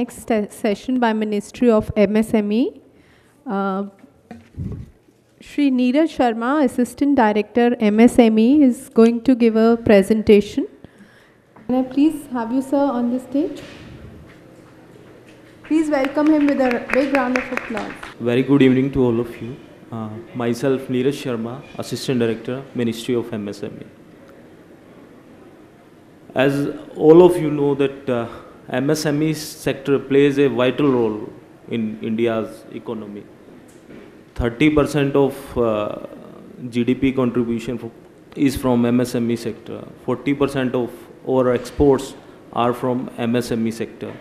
Next session by Ministry of MSME. Uh, Neeraj Sharma, Assistant Director MSME, is going to give a presentation. Can I please have you, sir, on the stage? Please welcome him with a big round of applause. Very good evening to all of you. Uh, myself, Neeraj Sharma, Assistant Director, Ministry of MSME. As all of you know that uh, MSME sector plays a vital role in India's economy. 30% of uh, GDP contribution fro- is from MSME sector. 40% of our exports are from MSME sector.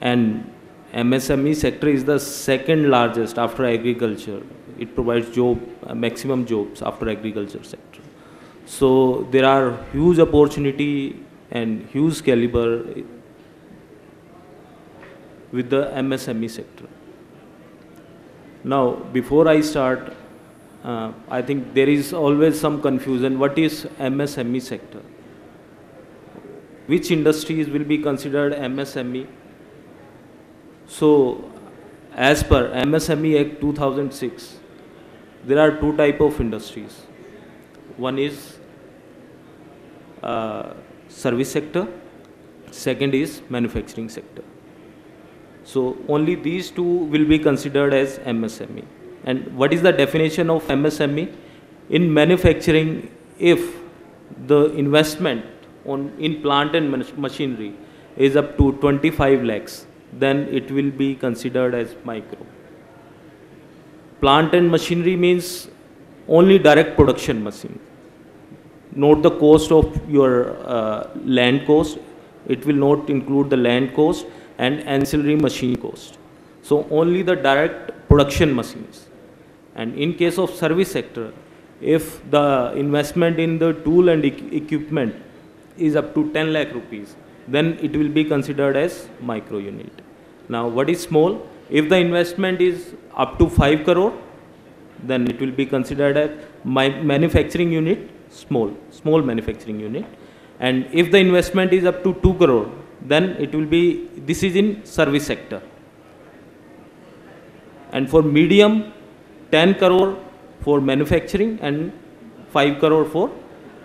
And MSME sector is the second largest after agriculture. It provides job, uh, maximum jobs after agriculture sector. So there are huge opportunity and huge caliber with the MSME sector. Now, before I start, uh, I think there is always some confusion. What is MSME sector? Which industries will be considered MSME? So, as per MSME Act 2006, there are two type of industries. One is uh, service sector, second is manufacturing sector. So only these two will be considered as MSME. And what is the definition of MSME? In manufacturing, if the investment on in plant and machinery is up to 25 lakhs, then it will be considered as micro. Plant and machinery means only direct production machine note the cost of your uh, land cost. It will not include the land cost and ancillary machine cost. So only the direct production machines. And in case of service sector, if the investment in the tool and eq- equipment is up to 10 lakh rupees, then it will be considered as micro unit. Now, what is small? If the investment is up to 5 crore, then it will be considered as manufacturing unit small small manufacturing unit and if the investment is up to 2 crore then it will be this is in service sector. And for medium 10 crore for manufacturing and 5 crore for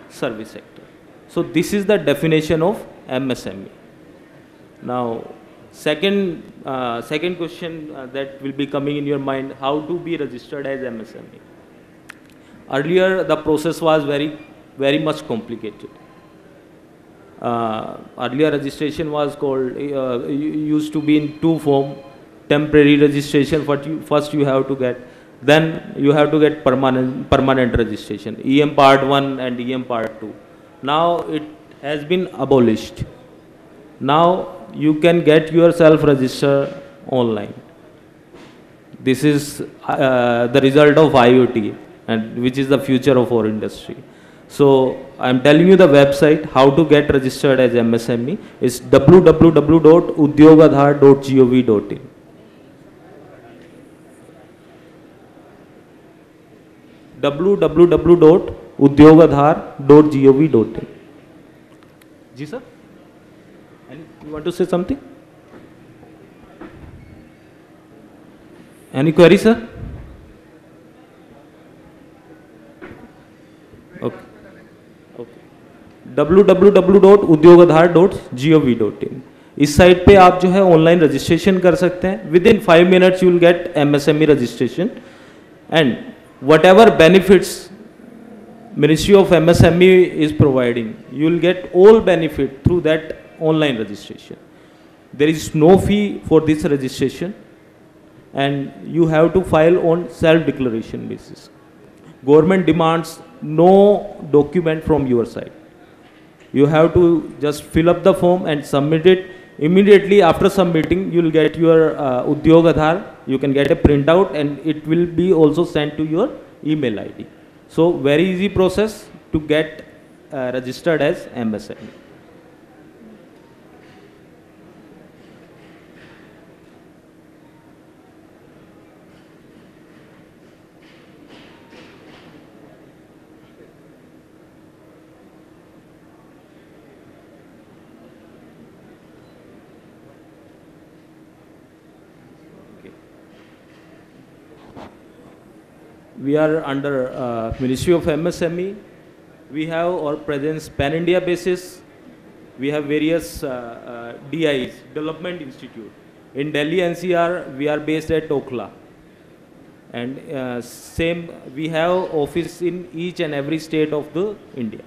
service sector. So this is the definition of msme now second uh, second question uh, that will be coming in your mind how to be registered as msme earlier the process was very very much complicated earlier registration was called uh, used to be in two form temporary registration what you first you have to get then you have to get permanent permanent registration em part 1 and em part 2 now it has been abolished. Now you can get yourself register online. This is uh, the result of IoT and which is the future of our industry. So I'm telling you the website how to get registered as MSME is www.udyogadhar.gov.in. www.udyogadhar.gov.in. Ji sir? Any, you want to say something? Any query, sir? www.udyogadhar.gov.in इस site पे आप जो है online registration कर सकते हैं। Within five minutes you will get MSME registration and whatever benefits ministry of M S M E is providing you will get all benefit through that online registration there is no fee for this registration and you have to file on self declaration basis government demands no document from your side You have to just fill up the form and submit it. Immediately after submitting, you will get your uh, Udyog Aadhaar. You can get a printout and it will be also sent to your email ID. So very easy process to get uh, registered as MSME. We are under uh, Ministry of MSME. We have our presence pan-India basis. We have various uh, uh, DIs, Development Institute. In Delhi NCR, we are based at Okhla. And uh, same, we have office in each and every state of the India.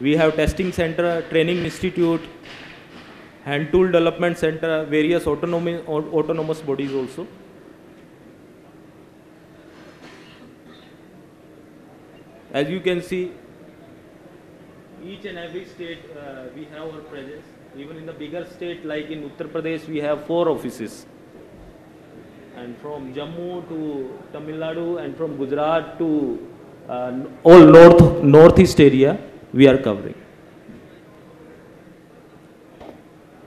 We have testing center, training institute, hand tool development center, various autonomy, au- autonomous bodies also. As you can see, each and every state uh, we have our presence. Even in the bigger state like in Uttar Pradesh, we have four offices. And from Jammu to Tamil Nadu and from Gujarat to uh, all north northeast area, we are covering.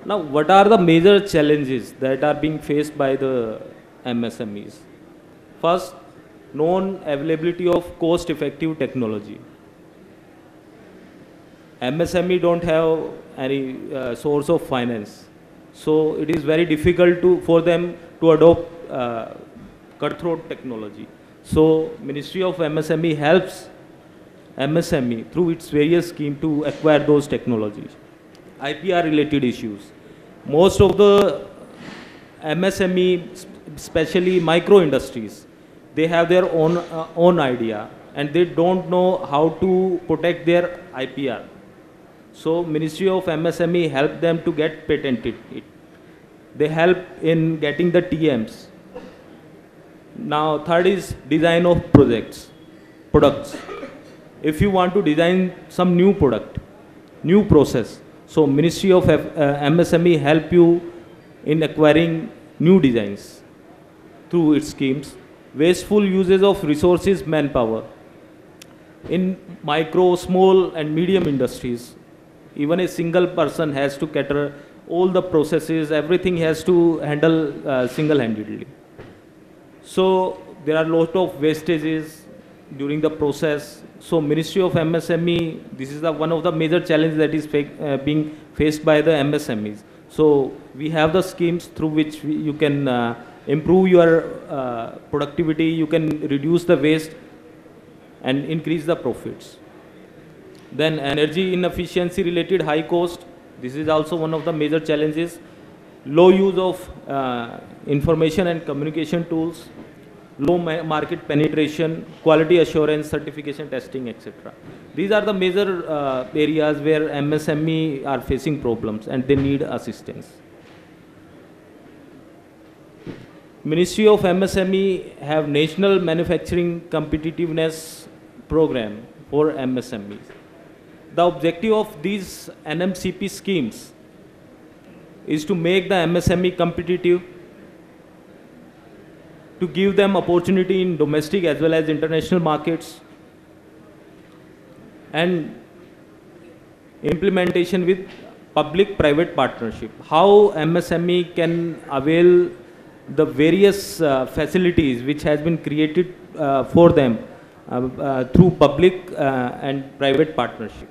Now, what are the major challenges that are being faced by the MSMEs? First, non-availability of cost-effective technology. MSME don't have any uh, source of finance, so it is very difficult to for them to adopt uh, cutthroat technology. So, Ministry of MSME helps MSME through its various scheme to acquire those technologies. IPR related issues. Most of the MSME, especially micro industries, they have their own, uh, own idea and they don't know how to protect their IPR. So Ministry of MSME help them to get patented it. They help in getting the TMs. Now third is design of projects, products. If you want to design some new product, new process, so Ministry of F, uh, MSME help you in acquiring new designs through its schemes. Wasteful uses of resources, manpower. In micro, small and medium industries, even a single person has to cater all the processes, everything has to handle uh, single-handedly. So there are lot of wastages during the process. So Ministry of MSME, this is the one of the major challenges that is uh, being faced by the MSMEs. So we have the schemes through which we, you can uh, improve your uh, productivity, you can reduce the waste and increase the profits. Then energy inefficiency related high cost. This is also one of the major challenges. Low use of uh, information and communication tools, low ma- market penetration, quality assurance, certification testing, etc. These are the major uh, areas where MSME are facing problems and they need assistance. Ministry of MSME have National Manufacturing Competitiveness Program for MSMEs. The objective of these NMCP schemes is to make the MSME competitive, to give them opportunity in domestic as well as international markets, and implementation with public-private partnership. How MSME can avail the various uh, facilities which has been created uh, for them uh, uh, through public uh, and private partnership.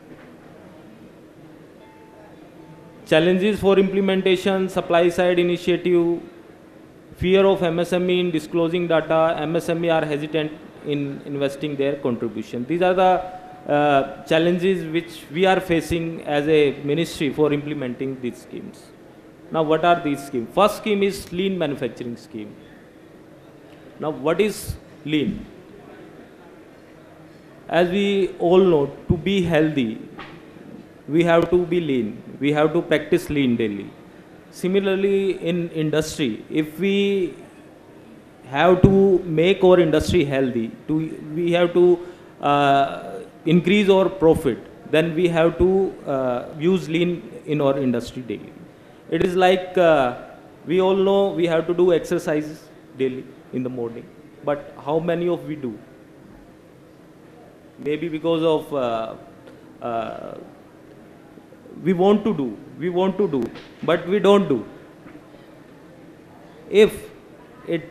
Challenges for implementation, supply side initiative, fear of MSME in disclosing data, MSME are hesitant in investing their contribution. These are the uh, challenges which we are facing as a ministry for implementing these schemes. Now, what are these schemes? First scheme is lean manufacturing scheme. Now, what is lean? As we all know, to be healthy, we have to be lean. We have to practice lean daily. Similarly, in industry, if we have to make our industry healthy, to, we have to uh, increase our profit, then we have to uh, use lean in our industry daily. It is like uh, we all know we have to do exercises daily in the morning, but how many of we do? Maybe because of uh, uh, we want to do, we want to do, but we don't do. If it,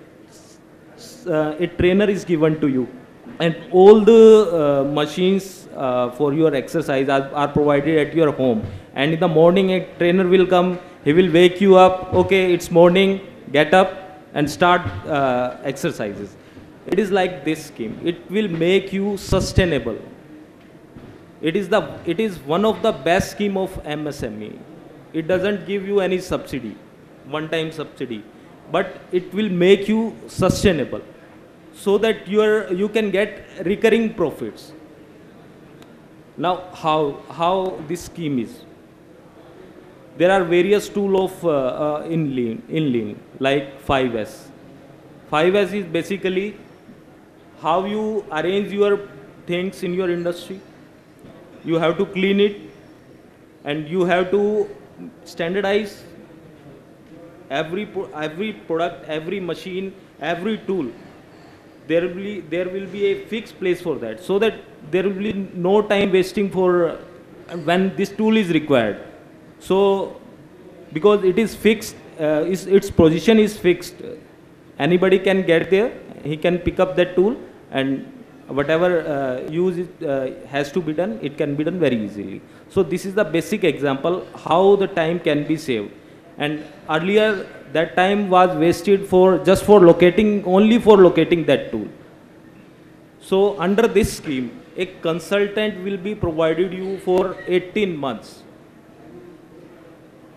uh, a trainer is given to you, and all the uh, machines uh, for your exercise are, are provided at your home, and in the morning a trainer will come, he will wake you up. Okay, it's morning. Get up and start uh, exercises. it is like this scheme. It will make you sustainable. It is, the, it is one of the best scheme of MSME. It doesn't give you any subsidy, one-time subsidy, but it will make you sustainable so that you, are, you can get recurring profits. Now, how, how this scheme is? There are various tools of uh, uh, in lean, in lean, like 5S. 5S is basically how you arrange your things in your industry. You have to clean it and you have to standardize every, every product, every machine, every tool. There will, be, there will be a fixed place for that so that there will be no time wasting for uh, when this tool is required. So, because it is fixed, uh, is, its position is fixed, anybody can get there, he can pick up that tool and whatever uh, use it, uh, has to be done, it can be done very easily. So this is the basic example how the time can be saved. And earlier that time was wasted for just for locating, only for locating that tool. So under this scheme, a consultant will be provided you for 18 months.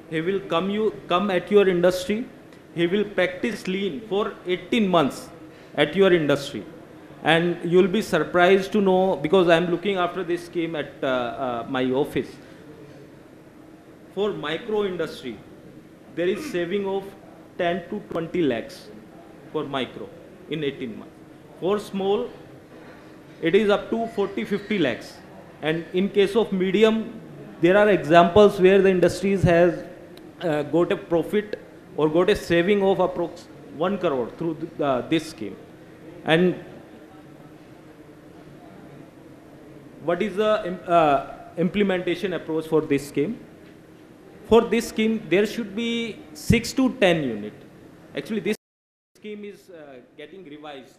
He will come you come at your industry. He will practice lean for 18 months at your industry. And you'll be surprised to know because I'm looking after this scheme at uh, uh, my office. For micro industry, there is saving of 10 to 20 lakhs for micro in 18 months. For small, it is up to 40 50 lakhs. And in case of medium, there are examples where the industries has uh, got a profit or got a saving of approx 1 crore through th- uh, this scheme. And what is the im- uh, implementation approach for this scheme? For this scheme, there should be 6 to 10 unit. Actually, this scheme is uh, getting revised,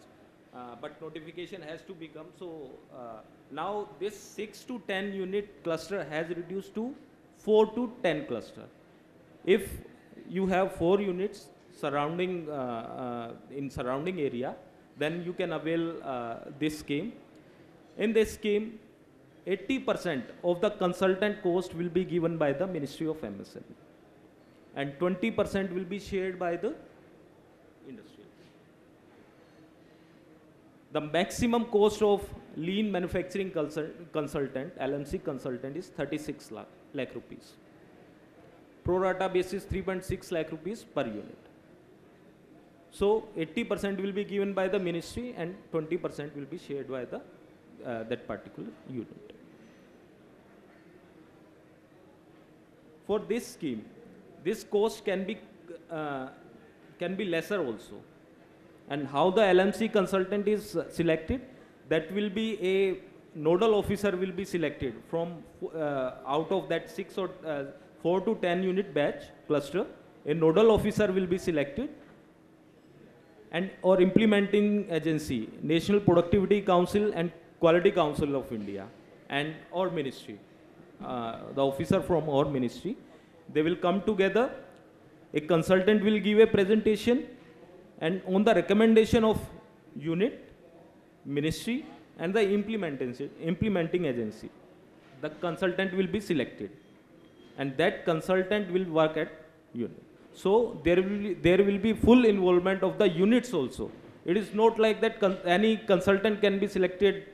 uh, but notification has to become. So uh, now this 6 to 10 unit cluster has reduced to 4 to 10 cluster. If you have 4 units surrounding uh, uh, in surrounding area, then you can avail uh, this scheme. In this scheme, 80% of the consultant cost will be given by the Ministry of MSME and 20% will be shared by the industry. The maximum cost of lean manufacturing consult- consultant, LMC consultant is 36 lakh, lakh rupees. Pro rata basis 3.6 lakh rupees per unit. So 80% will be given by the ministry and 20% will be shared by the uh, that particular unit. For this scheme, this cost can be uh, can be lesser also. And how the LMC consultant is selected, that will be a nodal officer will be selected from uh, out of that six or uh, four to ten unit batch cluster. A nodal officer will be selected and or implementing agency, National Productivity Council and Quality Council of India and our ministry, the officer from our ministry, they will come together. A consultant will give a presentation and on the recommendation of unit, ministry and the implementing agency, the consultant will be selected and that consultant will work at unit. So there will be, there will be full involvement of the units also. It is not like that con- any consultant can be selected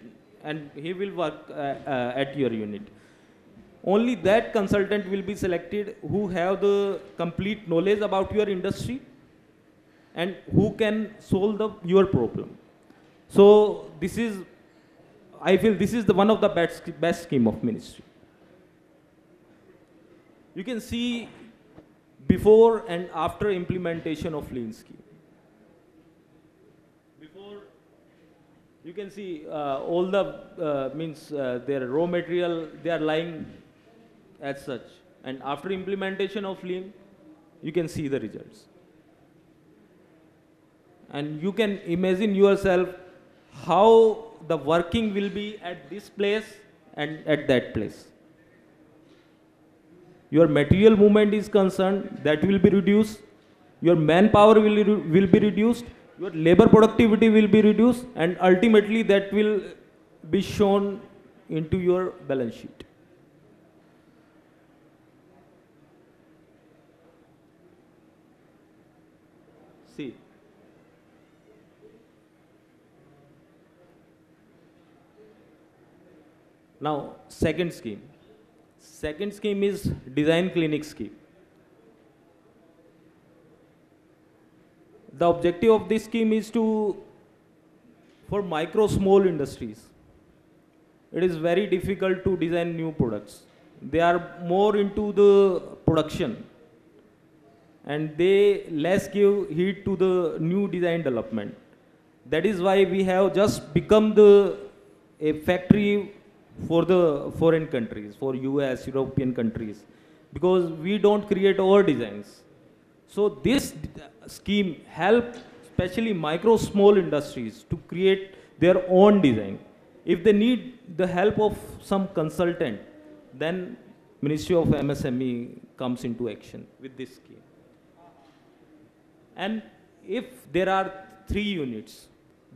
and he will work uh, uh, at your unit. Only that consultant will be selected who have the complete knowledge about your industry and who can solve the, your problem. So this is, I feel this is the one of the best, best scheme of ministry. You can see before and after implementation of lean scheme. Before, you can see uh, all the uh, means uh, their raw material they are lying as such, and after implementation of lean, you can see the results. And you can imagine yourself how the working will be at this place and at that place. Your material movement is concerned that will be reduced. Your manpower will, will be reduced. Your labor productivity will be reduced. And ultimately that will be shown into your balance sheet. See. Now, second scheme. Second scheme is design clinic scheme. The objective of this scheme is to, for micro small industries, it is very difficult to design new products. They are more into the production and they less give heed to the new design development. That is why we have just become the a factory for the foreign countries, for US, European countries, because we don't create our designs. So this scheme help especially micro small industries to create their own design. If they need the help of some consultant, then Ministry of MSME comes into action with this scheme. And if there are three units,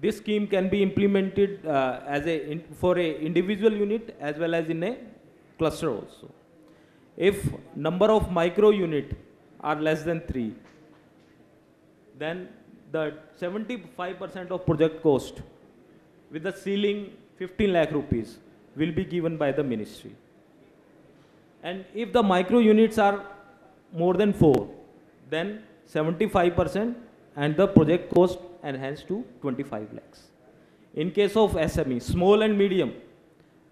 this scheme can be implemented uh, as a in, for a individual unit as well as in a cluster also. If number of micro unit are less than three, then the 75% of project cost with the ceiling 15 lakh rupees will be given by the ministry. And if the micro units are more than four, then 75% and the project cost enhanced to 25 lakhs. In case of SME, small and medium,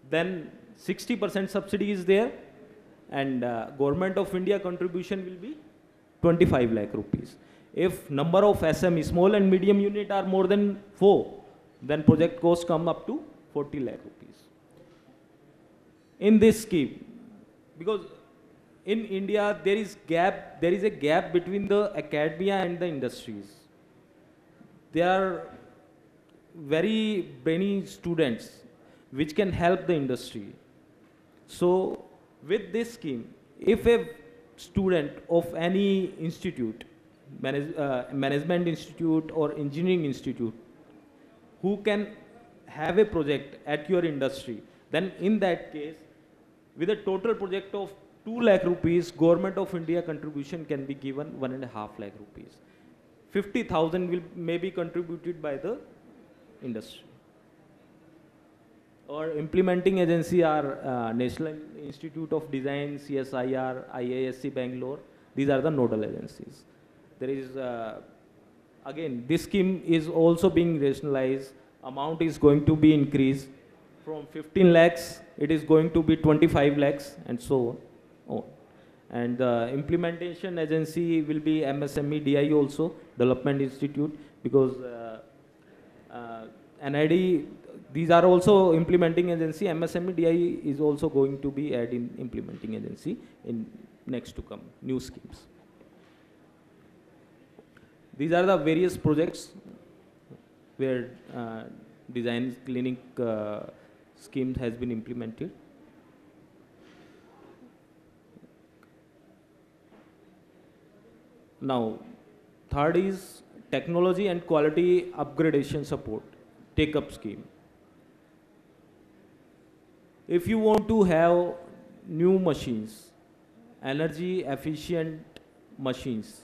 then 60% subsidy is there and uh, government of India contribution will be 25 lakh rupees. If number of SME, small and medium unit are more than 4, then project cost come up to 40 lakh rupees. In this scheme, because in India there is gap, there is a gap between the academia and the industries. There are very brainy students which can help the industry. So with this scheme, if a student of any institute manage, uh, management institute or engineering institute who can have a project at your industry, then in that case, with a total project of 2 lakh rupees, government of India contribution can be given one and a half lakh rupees. 50,000 will may be contributed by the industry. Or implementing agency are uh, National Institute of Design, CSIR, IISc Bangalore. These are the nodal agencies there is, uh, again, this scheme is also being rationalized. Amount is going to be increased from 15 lakhs, it is going to be 25 lakhs and so on. And the implementation agency will be MSME DI also, Development Institute, because uh, uh, NID, these are also implementing agency. MSME DI is also going to be added in implementing agency in next to come, new schemes. These are the various projects where uh, design clinic uh, scheme has been implemented. Now, third is technology and quality upgradation support, TEQUP scheme. If you want to have new machines, energy efficient machines,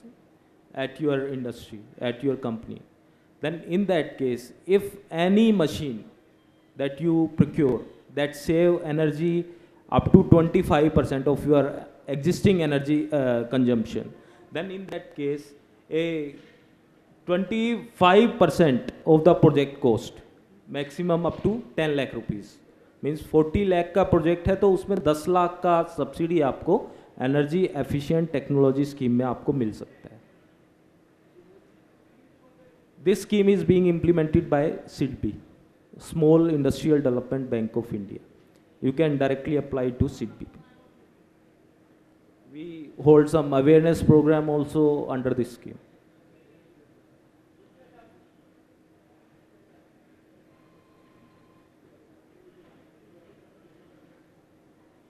at your industry, at your company, then in that case, if any machine that you procure that save energy up to 25% of your existing energy uh, consumption, then in that case, a 25% of the project cost, maximum up to 10 lakh rupees. Means 40 lakh का project है तो उसमें 10 लाख का subsidy आपको energy efficient technology scheme में आपको मिल सकता है This scheme is being implemented by SIDBI, Small Industrial Development Bank of India. You can directly apply to SIDBI. We hold some awareness program also under this scheme.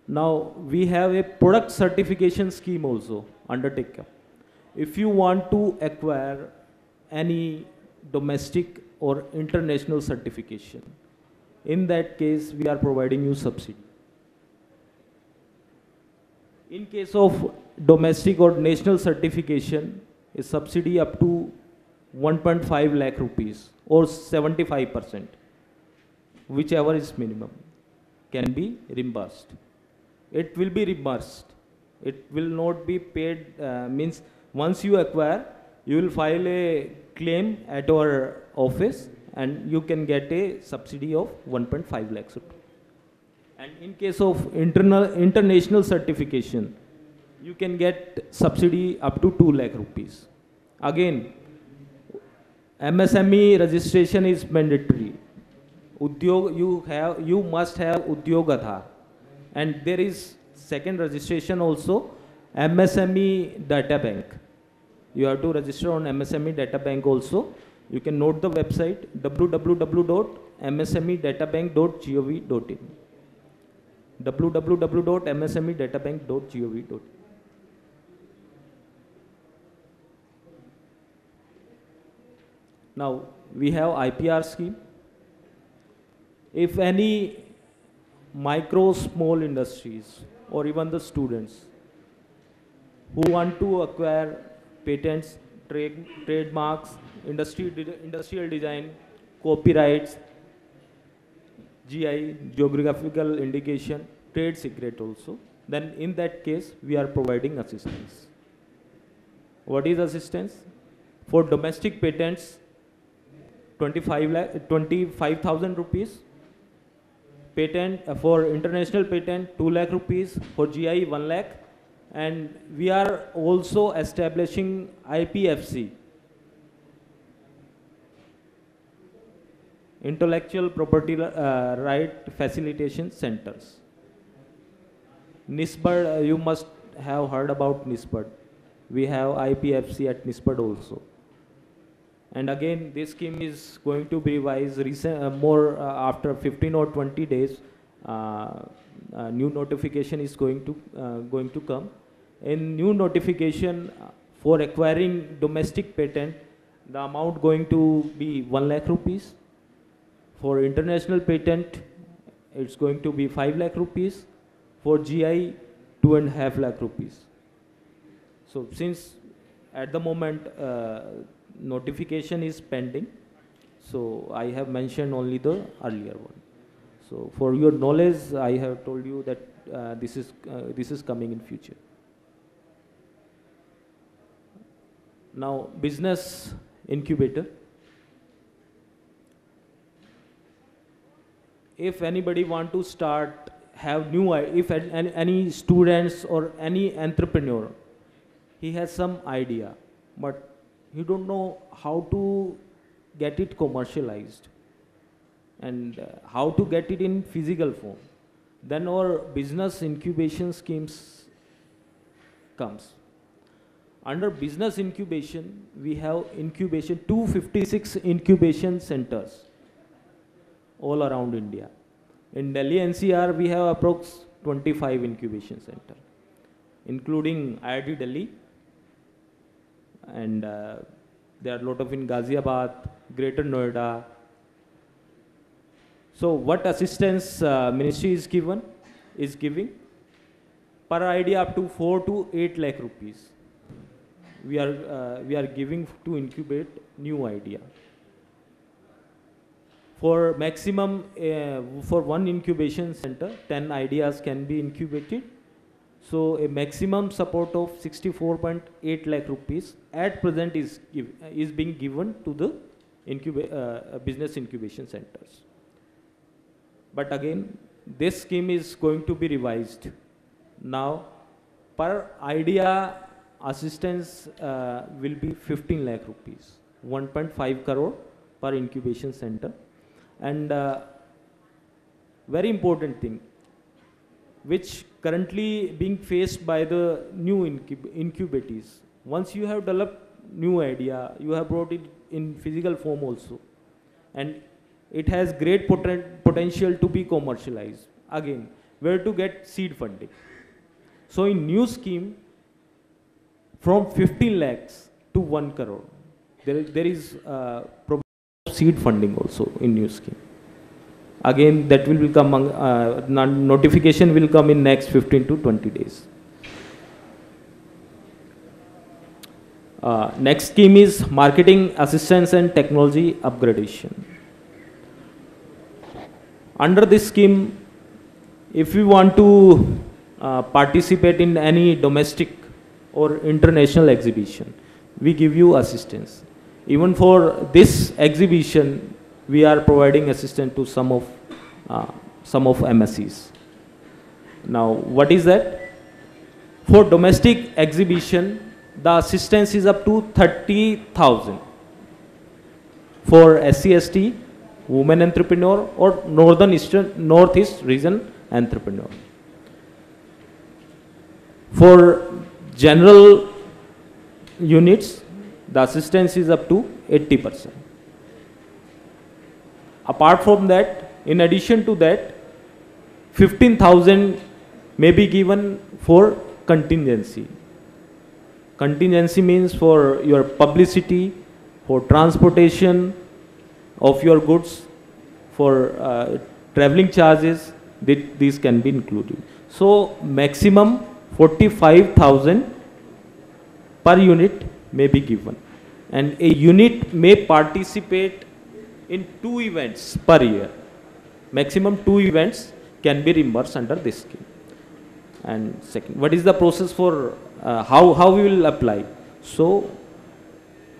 Now we have a product certification scheme also under TEQUP. If you want to acquire any domestic or international certification. In that case, we are providing you subsidy. In case of domestic or national certification, a subsidy up to 1.5 lakh rupees or 75%, whichever is minimum, can be reimbursed. It will be reimbursed. It will not be paid, uh, means once you acquire, you will file a claim at our office and you can get a subsidy of 1.5 lakhs rupees. And in case of internal, international certification, you can get subsidy up to 2 lakh rupees. Again, MSME registration is mandatory. Udyog, you have, you must have Udyog Aadhaar. And there is second registration also, MSME Data Bank. You have to register on MSME Data Bank also. You can note the website www.msmedatabank.gov.in www.msmedatabank.gov.in Now, we have IPR scheme. If any micro, small industries or even the students who want to acquire patents, trade, trademarks, industry, industrial design, copyrights, GI, geographical indication, trade secret also, then in that case, we are providing assistance. What is assistance? For domestic patents, 25 lakh, 25,000 rupees. Patent uh, for international patent 2 lakh rupees. For GI 1 lakh. And we are also establishing IPFC, Intellectual Property uh, Right Facilitation Centers. NIESBUD, uh, you must have heard about NIESBUD. We have IPFC at NIESBUD also. And again, this scheme is going to be revised recent, uh, more uh, after 15 or 20 days. Uh, new notification is going to uh, going to come. In new notification uh, for acquiring domestic patent, the amount going to be 1 lakh rupees. For international patent, it's going to be 5 lakh rupees. For GI, two and a half lakh rupees. So since at the moment uh, notification is pending. So I have mentioned only the earlier one. So for your knowledge, I have told you that uh, this is uh, this is coming in future. Now business incubator. If anybody want to start, have new, if any, students or any entrepreneur, he has some idea, but he don't know how to get it commercialized and uh, how to get it in physical form. Then our business incubation schemes comes. Under business incubation we have incubation 256 incubation centers all around india in delhi ncr we have approx 25 incubation center including iit delhi and uh, there are a lot of in Ghaziabad, Greater Noida. So what assistance uh, ministry is given, is giving per idea up to 4 to 8 lakh rupees. We are, uh, we are giving to incubate new idea. For maximum, uh, for one incubation center, 10 ideas can be incubated so a maximum support of 64.8 lakh rupees at present is, give, is being given to the incuba uh, business incubation centers. But again, this scheme is going to be revised. Now, per idea assistance uh, will be 15 lakh rupees, 1.5 crore per incubation center. And uh, very important thing, which currently being faced by the new incub incubatees. Once you have developed new idea, you have brought it in physical form also. And it has great poten potential to be commercialized. Again, where to get seed funding. So in new scheme, from 15 lakhs to 1 crore, there, there is uh, seed funding also in new scheme. Again, that will become, uh, notification will come in next 15 to 20 days. Uh, next scheme is marketing assistance and technology upgradation. Under this scheme, if we want to uh, participate in any domestic or international exhibition, we give you assistance. Even for this exhibition, we are providing assistance to some of uh, some of MSCs. Now, what is that? For domestic exhibition, the assistance is up to 30,000 for SCST, women entrepreneur or northern eastern northeast region entrepreneur. For general units, the assistance is up to 80%. Apart from that, in addition to that, 15,000 may be given for contingency. Contingency means for your publicity, for transportation of your goods, for uh, traveling charges, th- these can be included. So maximum 45,000 per unit may be given. And a unit may participate in two events per year. Maximum two events can be reimbursed under this scheme. And second, what is the process for uh, how, how we will apply? So,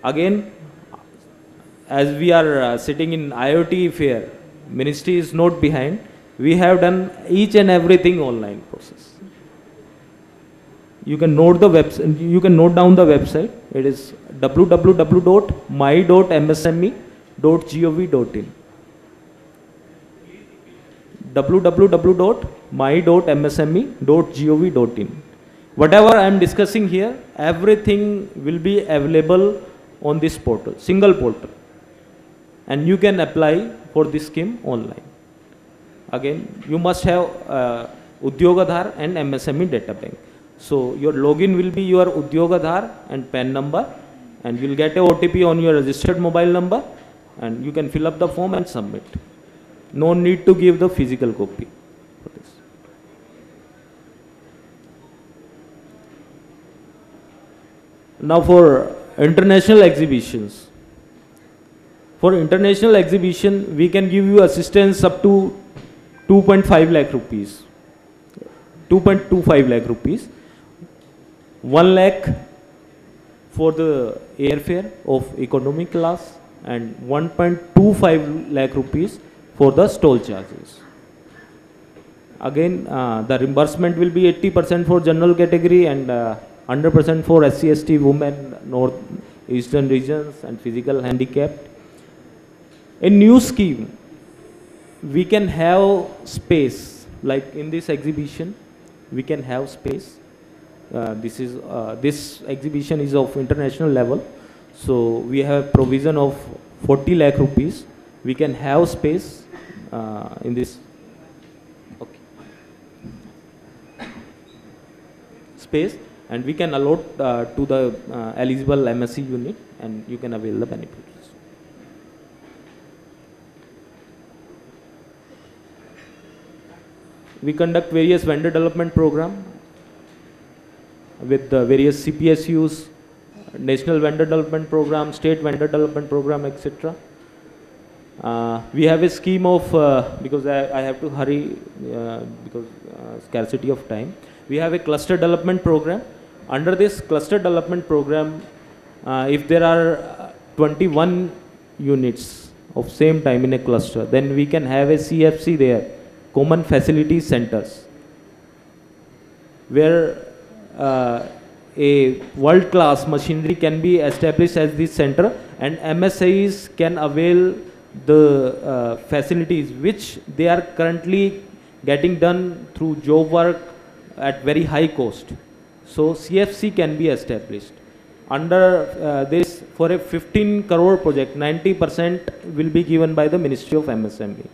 again, as we are uh, sitting in IoT fair, ministry is not behind. We have done each and everything online process. You can note the website. You can note down the website. It is www.my.msme.gov.in. www.my.msme.gov.in. Whatever I am discussing here, everything will be available on this portal, single portal, and you can apply for this scheme online. Again, you must have uh, Udyog Aadhaar and MSME data bank. So your login will be your Udyog Aadhaar and PAN number, and you'll get a OTP on your registered mobile number, and you can fill up the form and submit. No need to give the physical copy for this. Now for international exhibitions. For international exhibition, we can give you assistance up to 2.5 lakh rupees. 2.25 lakh rupees. 1 lakh for the airfare of economy class and 1.25 lakh rupees for the stall charges. Again, uh, the reimbursement will be 80% for general category and uh, 100% for SC, ST, women, north, eastern regions and physical handicapped. A new scheme, we can have space, like in this exhibition, we can have space. Uh, this is, uh, this exhibition is of international level. So we have provision of 40 lakh rupees. We can have space uh, in this. Okay. Space and we can allot uh, to the uh, eligible MSC unit and you can avail the benefits. We conduct various vendor development program with the various CPSUs, National Vendor Development Program, State Vendor Development Program, etc. Uh, we have a scheme of, uh, because I, I have to hurry uh, because uh, scarcity of time, we have a cluster development program. Under this cluster development program, uh, if there are uh, 21 units of same time in a cluster, then we can have a CFC there, Common Facility Centers, where a world-class machinery can be established as this center and MSIs can avail the uh, facilities which they are currently getting done through job work at very high cost. So CFC can be established. Under uh, this, for a 15 crore project, 90% will be given by the Ministry of MSME.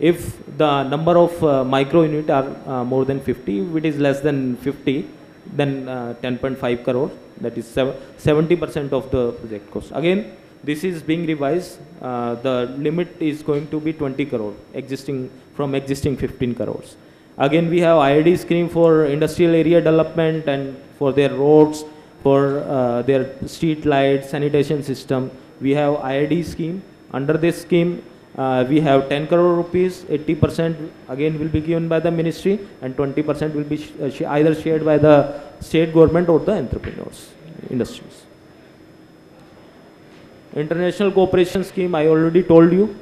If the number of uh, micro unit are uh, more than 50, if it is less than 50, then uh, 10.5 crore that is 70% of the project cost. Again, this is being revised. The limit is going to be 20 crore existing from existing 15 crores. Again, we have IID scheme for industrial area development and for their roads, for uh, their street lights, sanitation system. We have IID scheme. Under this scheme, uh, we have 10 crore rupees, 80% again will be given by the ministry and 20% will be sh uh, sh either shared by the state government or the entrepreneurs, industries. International cooperation scheme, I already told you.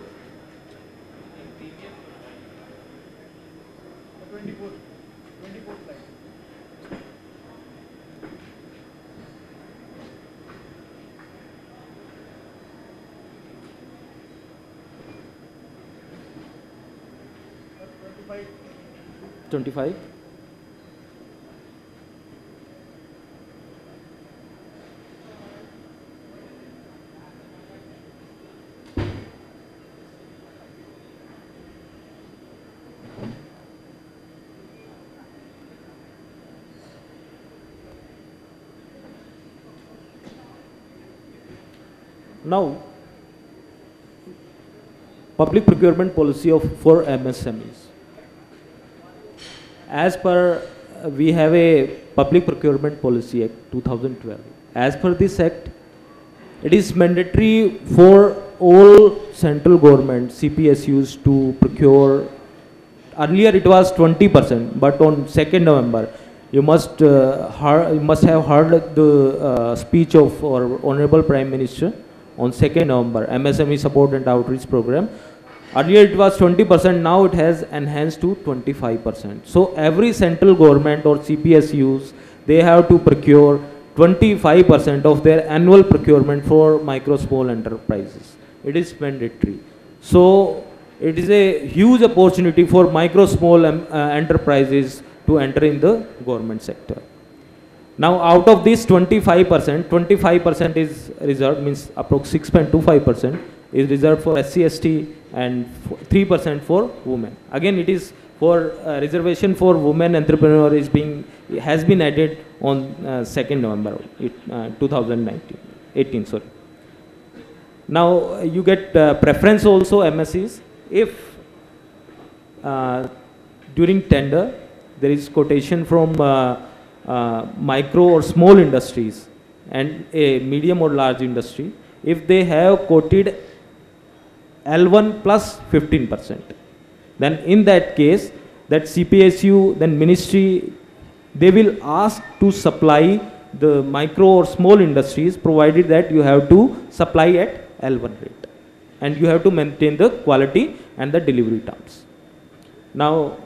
Twenty-five. Now, public procurement policy of for MSMEs. As per, uh, we have a public procurement policy act 2012. As per this act, it is mandatory for all central government CPSUs to procure. Earlier it was 20%, but on 2nd November, you must uh, you must have heard the uh, speech of our honorable Prime Minister on 2nd November, MSME support and outreach program. Earlier it was 20%, now it has enhanced to 25%. So every central government or CPSUs, they have to procure 25% of their annual procurement for micro small enterprises. It is mandatory. So it is a huge opportunity for micro small um, uh, enterprises to enter in the government sector. Now out of this 25%, 25% is reserved, means approx 6.25% is reserved for SCST and 3% for women. Again it is for uh, reservation for women entrepreneur is being, has been added on uh, 2nd November it, uh, 2019, 18 sorry. Now you get uh, preference also MSCs if uh, during tender there is quotation from uh, micro or small industries and a medium or large industry if they have quoted L1 plus 15 percent. Then in that case that CPSU then ministry they will ask to supply the micro or small industries provided that you have to supply at L1 rate. And you have to maintain the quality and the delivery terms. Now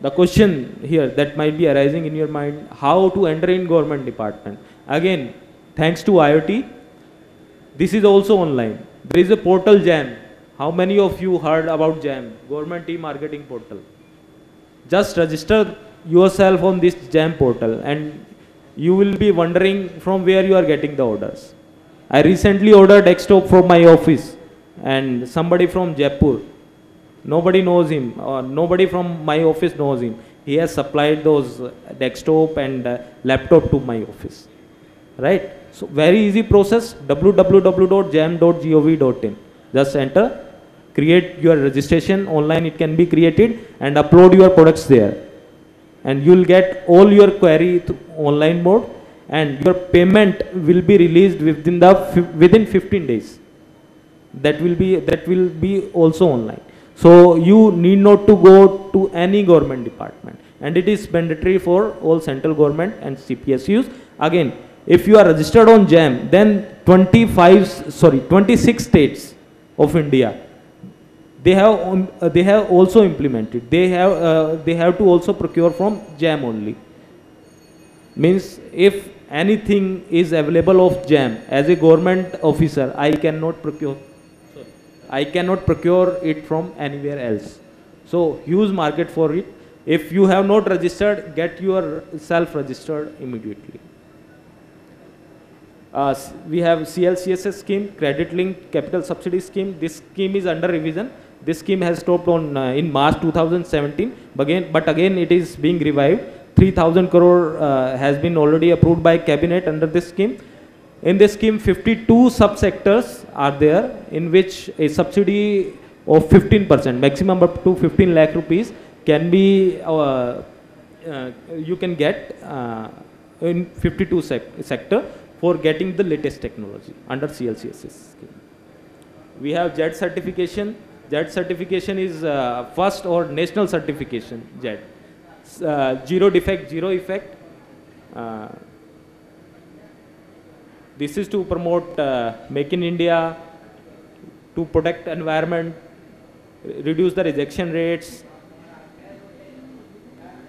the question here that might be arising in your mind how to enter in government department? Again thanks to IoT this is also online. There is a portal GeM how many of you heard about GeM government e-marketing portal. Just register yourself on this GeM portal and you will be wondering from where you are getting the orders. I recently ordered desktop for my office and somebody from jaipur. Nobody knows him or nobody from my office knows him. He has supplied those desktop and uh, laptop to my office. Right? So very easy process www.gem.gov.in just enter create your registration online it can be created and upload your products there. And you will get all your query online mode and your payment will be released within the within 15 days. That will be that will be also online. So you need not to go to any government department. And it is mandatory for all central government and CPSUs. Again, if you are registered on GeM, then 25, sorry, 26 states of India, they have, um, uh, they have also implemented. They have, uh, they have to also procure from GeM only. Means if anything is available of GeM as a government officer, I cannot procure I cannot procure it from anywhere else. So huge market for it. If you have not registered, get yourself registered immediately. Uh, we have CLCSS scheme, credit link capital subsidy scheme. This scheme is under revision. This scheme has stopped on uh, in March 2017, but again, but again it is being revived. 3000 crore uh, has been already approved by cabinet under this scheme. In this scheme, 52 subsectors are there in which a subsidy of 15%, maximum up to 15 lakh rupees can be, uh, uh, you can get uh, in 52 sec sector for getting the latest technology under CLCSS scheme. We have ZED certification. ZED certification is uh, first or national certification, ZED. Uh, zero defect, zero effect. Uh, this is to promote uh, Make in India, to protect environment, reduce the rejection rates.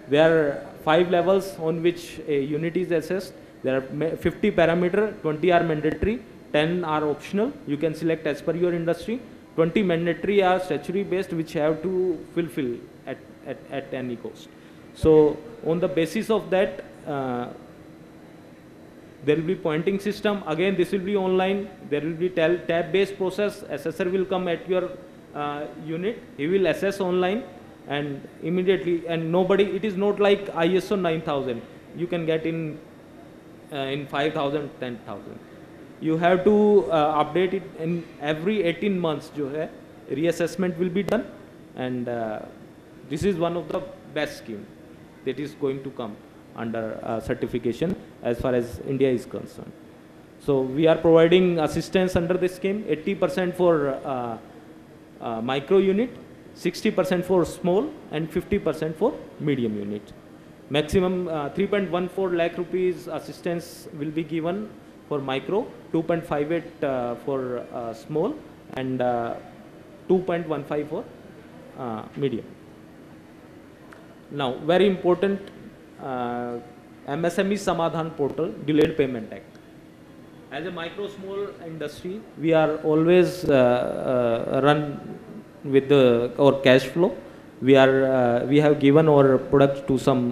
There are five levels on which a unit is assessed. There are 50 parameter, 20 are mandatory, 10 are optional. You can select as per your industry. 20 mandatory are statutory based which have to fulfill at, at, at any cost. So on the basis of that, uh, there will be pointing system. Again, this will be online. There will be tab-based process. Assessor will come at your uh, unit. He will assess online and immediately. And nobody. It is not like ISO 9000. You can get in uh, in 5,000, 10,000. You have to uh, update it in every 18 months. जो है reassessment will be done, and uh, this is one of the best scheme that is going to come under uh, certification as far as India is concerned. So we are providing assistance under this scheme, 80% for micro unit, 60% for small and 50% for medium unit. Maximum uh, 3.14 lakh rupees assistance will be given for micro, 2.58 uh, for uh, small and uh, 2.15 for uh, medium. Now, very important uh, MSME Samadhan portal, Delayed Payment Act. As a micro small industry, we are always run with the, our cash flow. We are we have given our products to some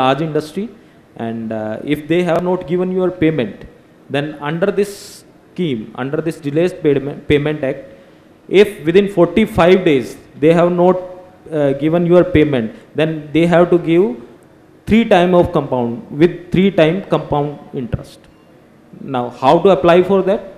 large industry, and if they have not given your payment, then under this scheme, under this delayed payment, act, if within 45 days they have not uh, given your payment, then they have to give three time of compound with three time compound interest. Now, how to apply for that?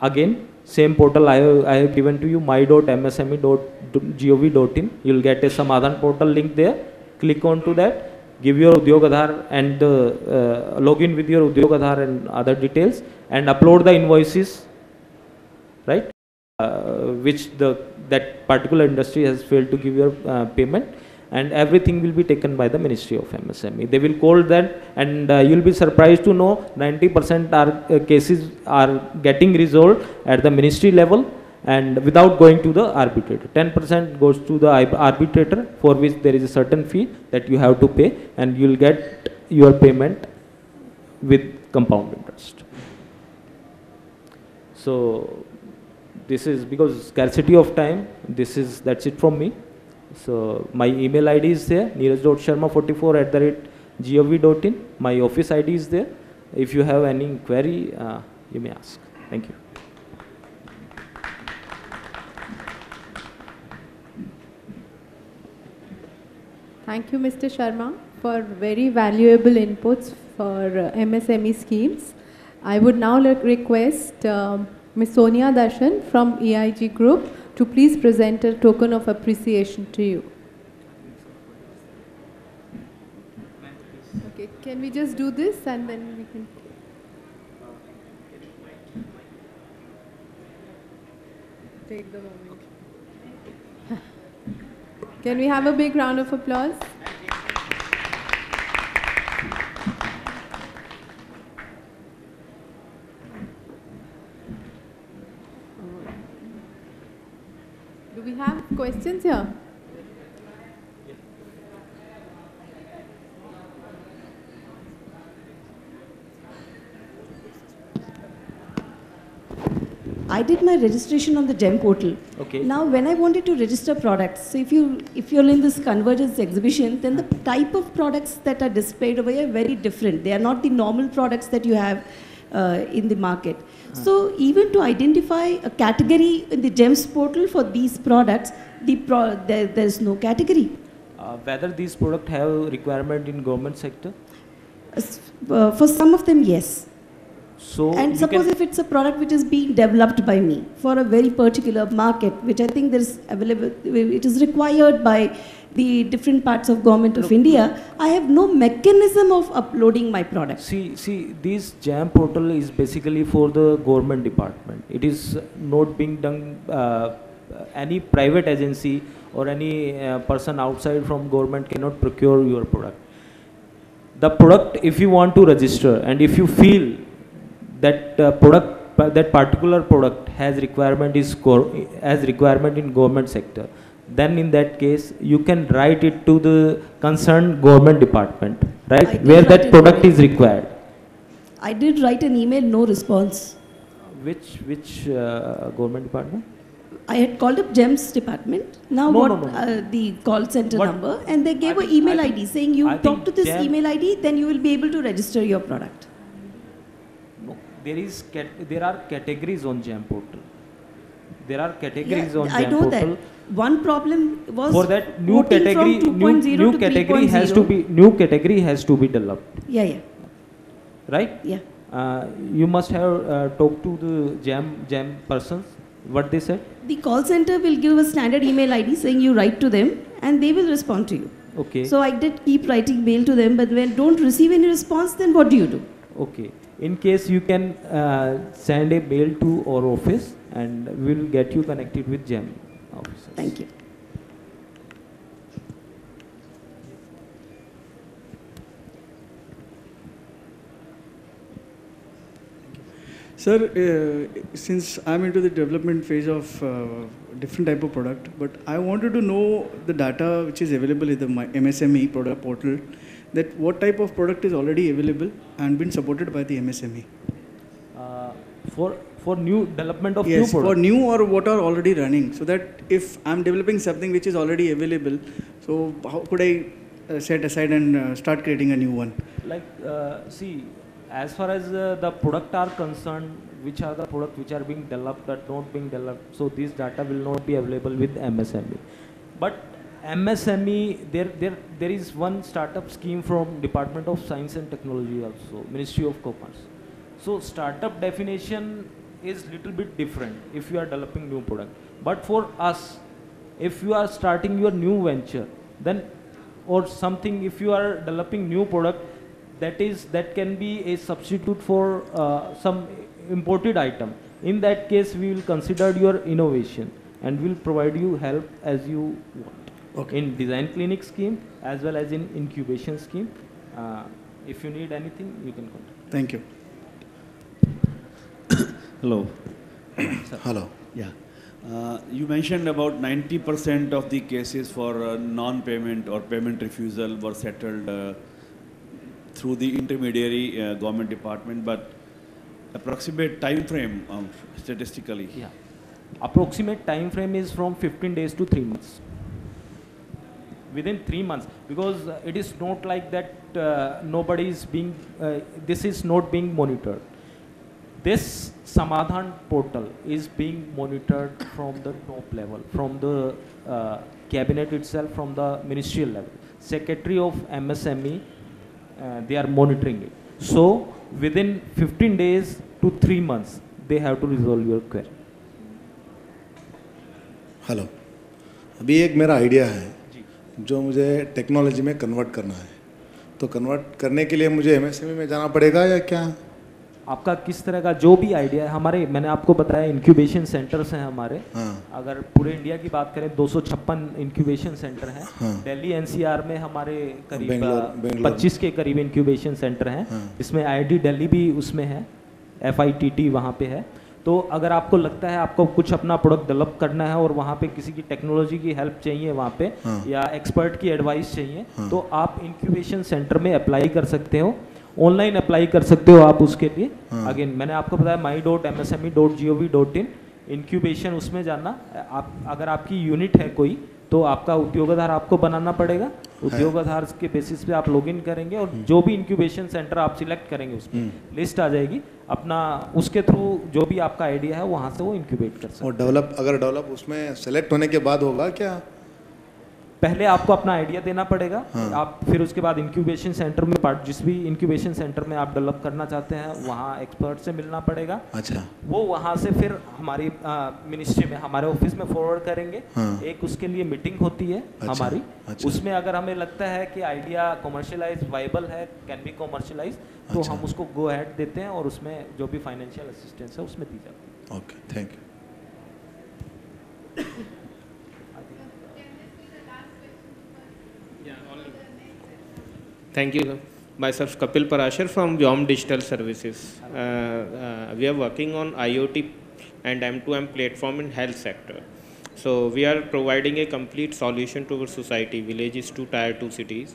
Again, same portal I have, I have given to you, my.msme.gov.in. You will get a Samadhan portal link there. Click on to that. Give your Udyog Aadhaar and uh, uh, log in with your Udyog Aadhaar and other details and upload the invoices, right? Uh, which the that particular industry has failed to give your uh, payment and everything will be taken by the Ministry of MSME. They will call that and uh, you will be surprised to know 90% are, uh, cases are getting resolved at the ministry level and without going to the arbitrator. 10% goes to the arbitrator for which there is a certain fee that you have to pay and you will get your payment with compound interest. So this is because scarcity of time, this is, that's it from me. So my email ID is there, neeraj.sharma44 at the rate gov.in. My office ID is there. If you have any query, uh, you may ask. Thank you. Thank you, Mr. Sharma, for very valuable inputs for uh, MSME schemes. I would now request um, Ms. Sonia Darshan from EIG Group to please present a token of appreciation to you. Okay, can we just do this and then we can. Take the moment. Can we have a big round of applause? Do we have questions here? I did my registration on the GEM portal. Okay. Now, when I wanted to register products, so if you if you're in this convergence exhibition, then the type of products that are displayed over here are very different. They are not the normal products that you have uh, in the market. So even to identify a category in the GEMS portal for these products, the pro- there, there's no category. Uh, Uh, whether these products have requirement in government sector? Uh, for some of them, yes. So and suppose if it's a product which is being developed by me for a very particular market, which I think there is available, it is required by the different parts of government of Look, India, I have no mechanism of uploading my product. see see this GeM portal is basically for the government department. It is not being done uh, any private agency or any uh, person outside from government cannot procure your product. The product if you want to register and if you feel that uh, product that particular product has requirement is has requirement in government sector then in that case you can write it to the concerned government department right where that product is required I did write an email, no response. which which uh, government department I had called up GEMS department. Now No, what no, no. Uh, the call center What- number and they gave I an email ID saying you I talk to this email ID, then you will be able to register your product. There is there are categories on GeM portal. There are categories Yeah, on I GeM know portal. That. One problem was for that new category new, new category has to be new category has to be developed. Yeah, yeah, right? Yeah. uh, you must have uh, talked to the GeM GeM persons what they said? The call center will give a standard email ID saying you write to them and they will respond to you. okay. So I did keep writing mail to them, but when don't receive any response, then what do you do? okay in case you can uh, send a mail to our office and we will get you connected with GeM officers Thank you. Sir, uh, since I'm into the development phase of uh, different type of product, but I wanted to know the data which is available in the MSME product portal, that what type of product is already available and been supported by the MSME. uh, for for new development of yes, new for new or what are already running, so that if I'm developing something which is already available, so how could I uh, set aside and uh, start creating a new one? like uh, see as far as uh, the product are concerned which are the product which are being developed that not being developed so this data will not be available with msme but msme there there there is one startup scheme from department of science and technology also ministry of commerce. So startup definition is little bit different if you are developing new product. But for us if you are starting your new venture then or something if you are developing new product that is that can be a substitute for uh, some imported item. In that case we will consider your innovation and will provide you help as you want Okay. in design clinic scheme as well as in incubation scheme uh, if you need anything you can contact Thank you. Hello. Hello. Yeah. Uh, you mentioned about 90% of the cases for uh, non-payment or payment refusal were settled uh, through the intermediary uh, government department, but approximate time frame um, statistically. yeah approximate time frame is from 15 days to 3 months within 3 months because uh, it is not like that uh, nobody is being uh, this is not being monitored this samadhan portal is being monitored from the top level from the uh, cabinet itself from the ministerial level secretary of msme uh, they are monitoring it so within 15 days to 3 months they have to resolve your query hello अभी एक मेरा idea है जो मुझे technology में convert करना है। तो कन्वर्ट करने के लिए मुझे एमएसएमई में जाना पड़ेगा या क्या? आपका किस तरह का जो भी आइडिया है हमारे मैंने आपको बताया इंक्यूबेशन सेंटर्स हैं हमारे। हाँ। अगर पूरे इंडिया की बात करें 256 इंक्यूबेशन सेंटर हैं। हाँ। दिल्ली एनसीआर में हमारे करीब बेंगलोर- बेंगलोर। 25 के करीब इंक्यूबेशन सेंटर हैं। हाँ। इसमें आईआईटी दिल्ली भी उसमें है। एफ़ आई टी टी वहाँ पे है। तो अगर आपको लगता है आपको कुछ अपना प्रोडक्ट डेवलप करना है और वहाँ पे किसी की टेक्नोलॉजी की हेल्प चाहिए वहाँ पे हाँ। या एक्सपर्ट की एडवाइस चाहिए हाँ। तो आप इंक्यूबेशन सेंटर में अप्लाई कर सकते हो ऑनलाइन अप्लाई कर सकते हो आप उसके लिए हाँ। अगेन मैंने आपको बताया my dot M S M E dot G O V dot in incubation उसमें जाना आप अगर आपकी यूनिट है कोई तो आपका उद्योग आधार आपको बनाना पड़ेगा। उद्योग आधार के बेसिस पे आप लॉगिन करेंगे और जो भी इंक्यूबेशन सेंटर आप सिलेक्ट करेंगे उसमें हम्म। लिस्ट आ जाएगी। अपना उसके थ्रू जो भी आपका आइडिया है वहाँ से वो इंक्यूबेट कर सकते और डेवलप अगर डेवलप उसमें सेलेक्ट होने के बाद होगा क्या? पहले आपको अपना आइडिया देना पड़ेगा हाँ। आप फिर उसके बाद इंक्यूबेशन सेंटर में पार्ट जिस भी इंक्यूबेशन सेंटर में आप डेवलप करना चाहते हैं वहाँ एक्सपर्ट से मिलना पड़ेगा अच्छा वो वहाँ से फिर हमारी मिनिस्ट्री में हमारे ऑफ़िस में फॉरवर्ड करेंगे हाँ। एक उसके लिए मीटिंग होती है अच्छा, हमारी अच्छा। उसमें अगर हमें लगता है कि आइडिया कमर्शियलाइज वाइबल है कैन बी कमर्शियलाइज तो अच्छा। हम उसको गो हेड देते हैं और उसमें जो भी फाइनेंशियल असिस्टेंस है उसमें दी जाती है okay thank you Thank you. Myself Kapil Parashar from Yom Digital Services. Uh, uh, we are working on IoT and M2M platform in health sector. So we are providing a complete solution to our society, villages to tier 2 cities.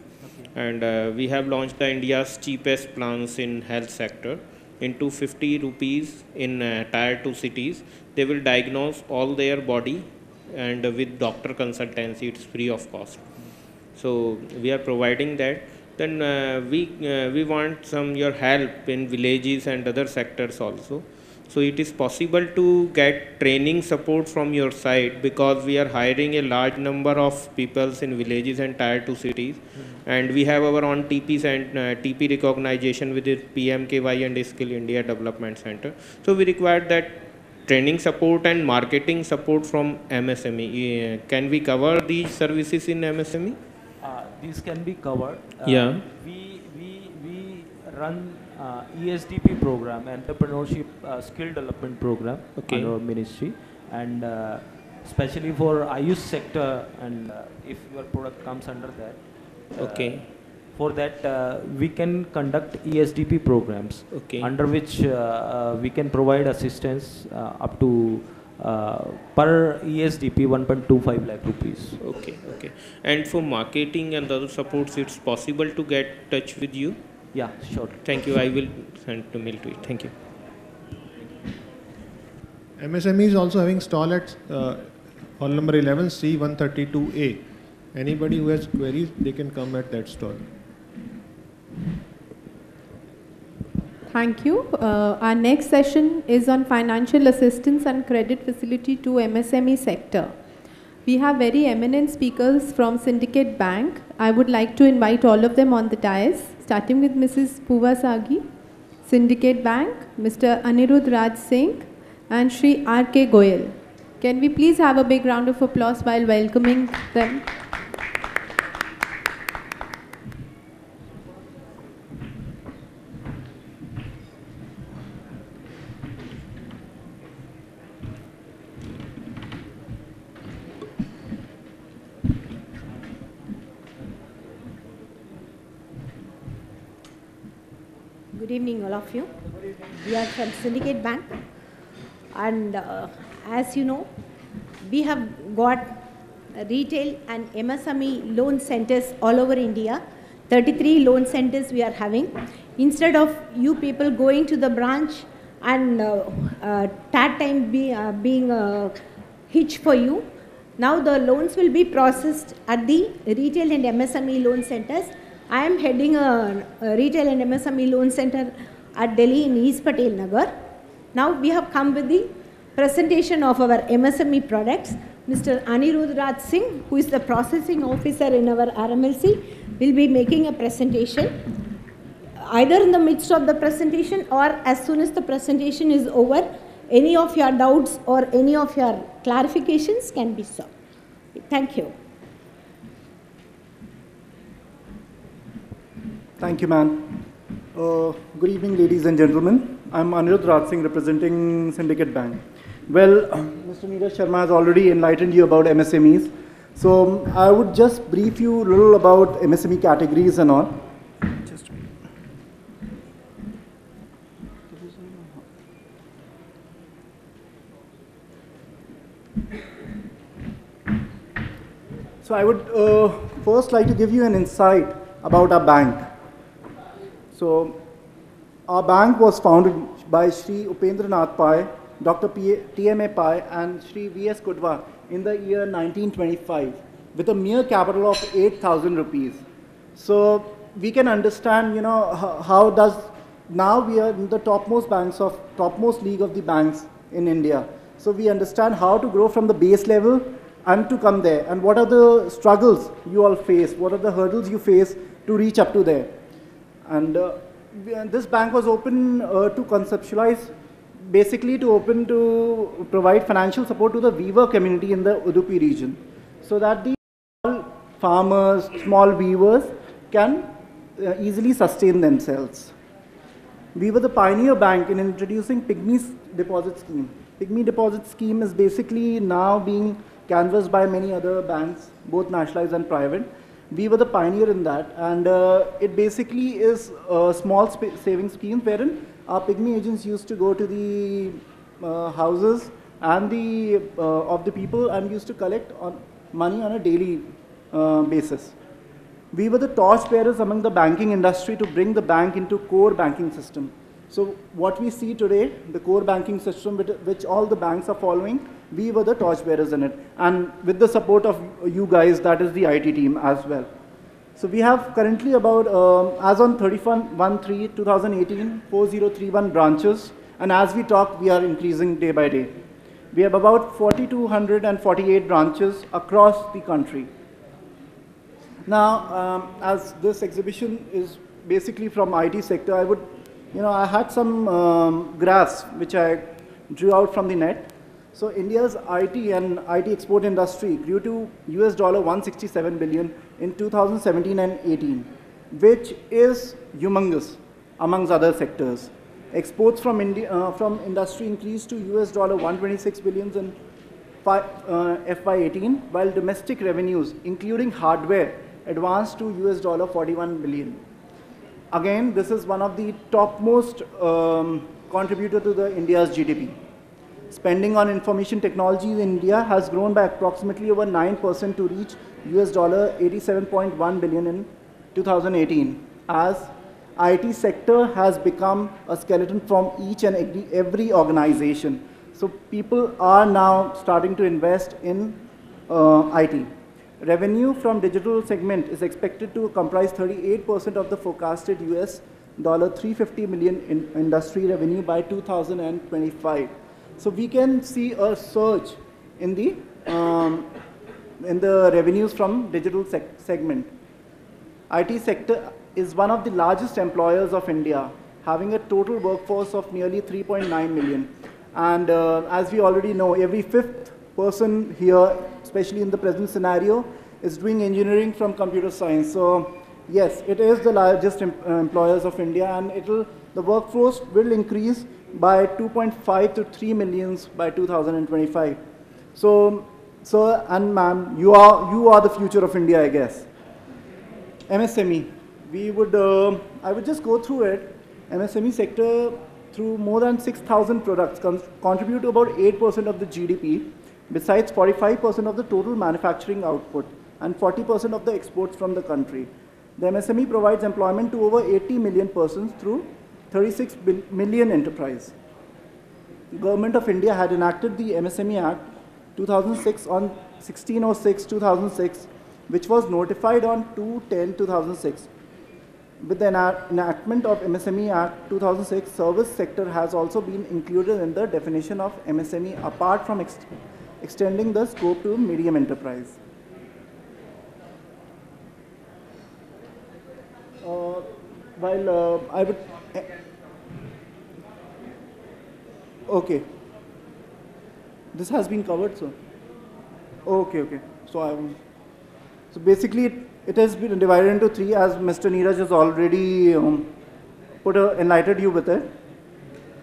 And uh, we have launched the India's cheapest plans in health sector into 50 rupees in uh, tier 2 cities. They will diagnose all their body and uh, with doctor consultancy, it's free of cost. So we are providing that. Then uh, we uh, we want some your help in villages and other sectors also. So it is possible to get training support from your side because we are hiring a large number of peoples in villages and tier two cities, and we have our own TPs and uh, TP recognition with the PMKY and Skill India Development Center. So we require that training support and marketing support from MSME. Uh, Can we cover these services in MSME? Uh, these can be covered. Uh, Yeah. We, we, we run uh, ESDP program, Entrepreneurship uh, Skill Development Program Okay. under our ministry. And uh, especially for Ayush sector and uh, if your product comes under that. uh, Okay. For that, uh, we can conduct ESDP programs. Okay. Under which uh, uh, we can provide assistance uh, up to uh, per ESDP 1.25 lakh rupees. Okay, okay. And for marketing and other supports, it's possible to get touch with you. Yeah, sure. Thank you. I will send the mail to you. Thank you. MSME is also having stall at uh, hall number 11 C132A. Anybody who has queries, they can come at that stall. Thank you. Uh, our next session is on financial assistance and credit facility to MSME sector. We have very eminent speakers from Syndicate Bank. I would like to invite all of them on the dais, starting with Mrs. Poovazhagi, Syndicate Bank, Mr. Anirudh Raj Singh, and Sri R.K. Goyal. Can we please have a big round of applause while welcoming them? Good evening, all of you. We are from Syndicate Bank, and uh, as you know, we have got retail and MSME loan centers all over India. 33 loan centers we are having. Instead of you people going to the branch and uh, uh, that time be, uh, being a hitch for you, now the loans will be processed at the retail and MSME loan centers. I am heading a, a retail and MSME loan center at Delhi in East Patel Nagar. Now we have come with the presentation of our MSME products. Mr. Anirudh Raj Singh, who is the processing officer in our RMLC, will be making a presentation. Either in the midst of the presentation or as soon as the presentation is over, any of your doubts or any of your clarifications can be solved. Thank you. Thank you, man. Uh, good evening, ladies and gentlemen. I'm Anirudh Raj Singh representing Syndicate Bank. Well, Mr. Neeraj Sharma has already enlightened you about MSMEs. So um, I would just brief you a little about MSME categories and all. Just. So I would uh, first like to give you an insight about our bank. So our bank was founded by Sri Upendra Ananth Pai, Dr. T.M.A. Pai and Sri V.S. Kudva in the year 1925 with a mere capital of 8,000 rupees. So we can understand, you know, how does, now we are in the topmost banks of, topmost league of the banks in India. So we understand how to grow from the base level and to come there? And what are the struggles you all face? What are the hurdles you face to reach up to there? And uh, and this bank was open uh, to conceptualize, basically to open to provide financial support to the weaver community in the Udupi region, so that the farmers, small weavers can uh, easily sustain themselves. We were the pioneer bank in introducing Pygmy deposit scheme. Pygmy deposit scheme is basically now being canvassed by many other banks, both nationalized and private. We were the pioneer in that, and uh, it basically is a small sp- saving scheme wherein our Pygmy agents used to go to the uh, houses and the uh, of the people and used to collect on money on a daily uh, basis. We were the torchbearers among the banking industry to bring the bank into core banking system. So what we see today, the core banking system which, which all the banks are following, we were the torchbearers in it. And with the support of you guys, that is the IT team as well. So we have currently about, um, as on 31-3-2018, 4031 branches. And as we talk, we are increasing day by day. We have about 4,248 branches across the country. Now, um, as this exhibition is basically from IT sector, I would, you know, I had some um, graphs which I drew out from the net. So India's IT and IT export industry grew to US dollar 167 billion in 2017 and 18, which is humongous amongst other sectors. Exports from India uh, from industry increased to US dollar 126 billions in uh, FY18, while domestic revenues, including hardware, advanced to US dollar 41 billion. Again, this is one of the topmost um, contributor to the India's GDP. Spending on information technology in India has grown by approximately over 9% to reach US dollar 87.1 billion in 2018 as IT sector has become a skeleton from each and every, organization. So people are now starting to invest in uh, IT. Revenue from digital segment is expected to comprise 38% of the forecasted US dollar 350 million in industry revenue by 2025. So we can see a surge in the um, in the revenues from digital sec- segment. IT sector is one of the largest employers of India, having a total workforce of nearly 3.9 million. And uh, as we already know, every fifth person here, especially in the present scenario, is doing engineering from computer science. So yes, it is the largest em- employers of India, and it'll the workforce will increase by 2.5 to 3 millions by 2025. So, sir and ma'am, you are you are the future of India, I guess. MSME, we would, uh, I would just go through it. MSME sector, through more than 6,000 products, con- contribute to about 8% of the GDP, besides 45% of the total manufacturing output and 40% of the exports from the country. The MSME provides employment to over 80 million persons through 36 bil- million enterprise. Government of India had enacted the MSME Act 2006 on 1606-2006, which was notified on 2-10-2006. With the enactment of MSME Act 2006, service sector has also been included in the definition of MSME apart from ex- extending the scope to medium enterprise. Uh, while uh, I would... eh, Okay. This has been covered, so. Okay, okay. So I will. So basically, it, it has been divided into three, as Mr. Neeraj has already um, put a, enlightened you with it.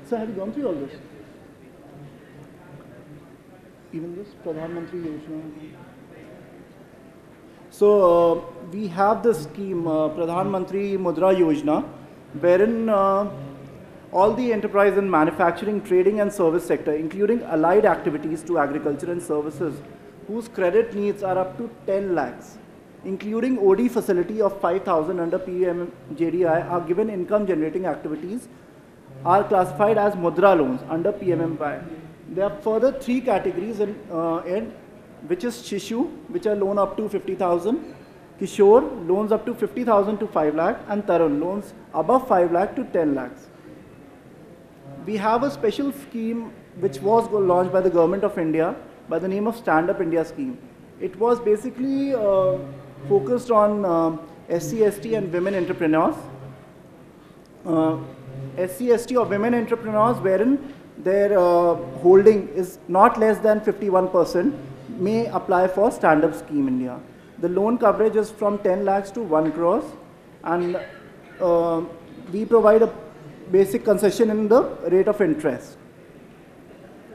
So have you gone through all this? Even this Pradhan Mantri Yojana. So uh, we have this scheme, uh, Pradhan Mantri Mudra Yojana, wherein uh, all the enterprise and manufacturing, trading and service sector, including allied activities to agriculture and services, whose credit needs are up to 10 lakhs, including OD facility of 5,000 under PMJDI, are given income generating activities, are classified as Mudra loans under PMMY. There are further three categories in, uh, in which is Shishu, which are loan up to 50,000, Kishore, loans up to 50,000 to 5 lakh, and Tarun, loans above 5 lakh to 10 lakhs. We have a special scheme which was launched by the Government of India by the name of Stand Up India scheme. It was basically uh, focused on um, SC, ST and women entrepreneurs. Uh, SC, ST or women entrepreneurs wherein their uh, holding is not less than 51% may apply for stand-up scheme India. The loan coverage is from 10 lakhs to 1 crores and uh, we provide a basic concession in the rate of interest.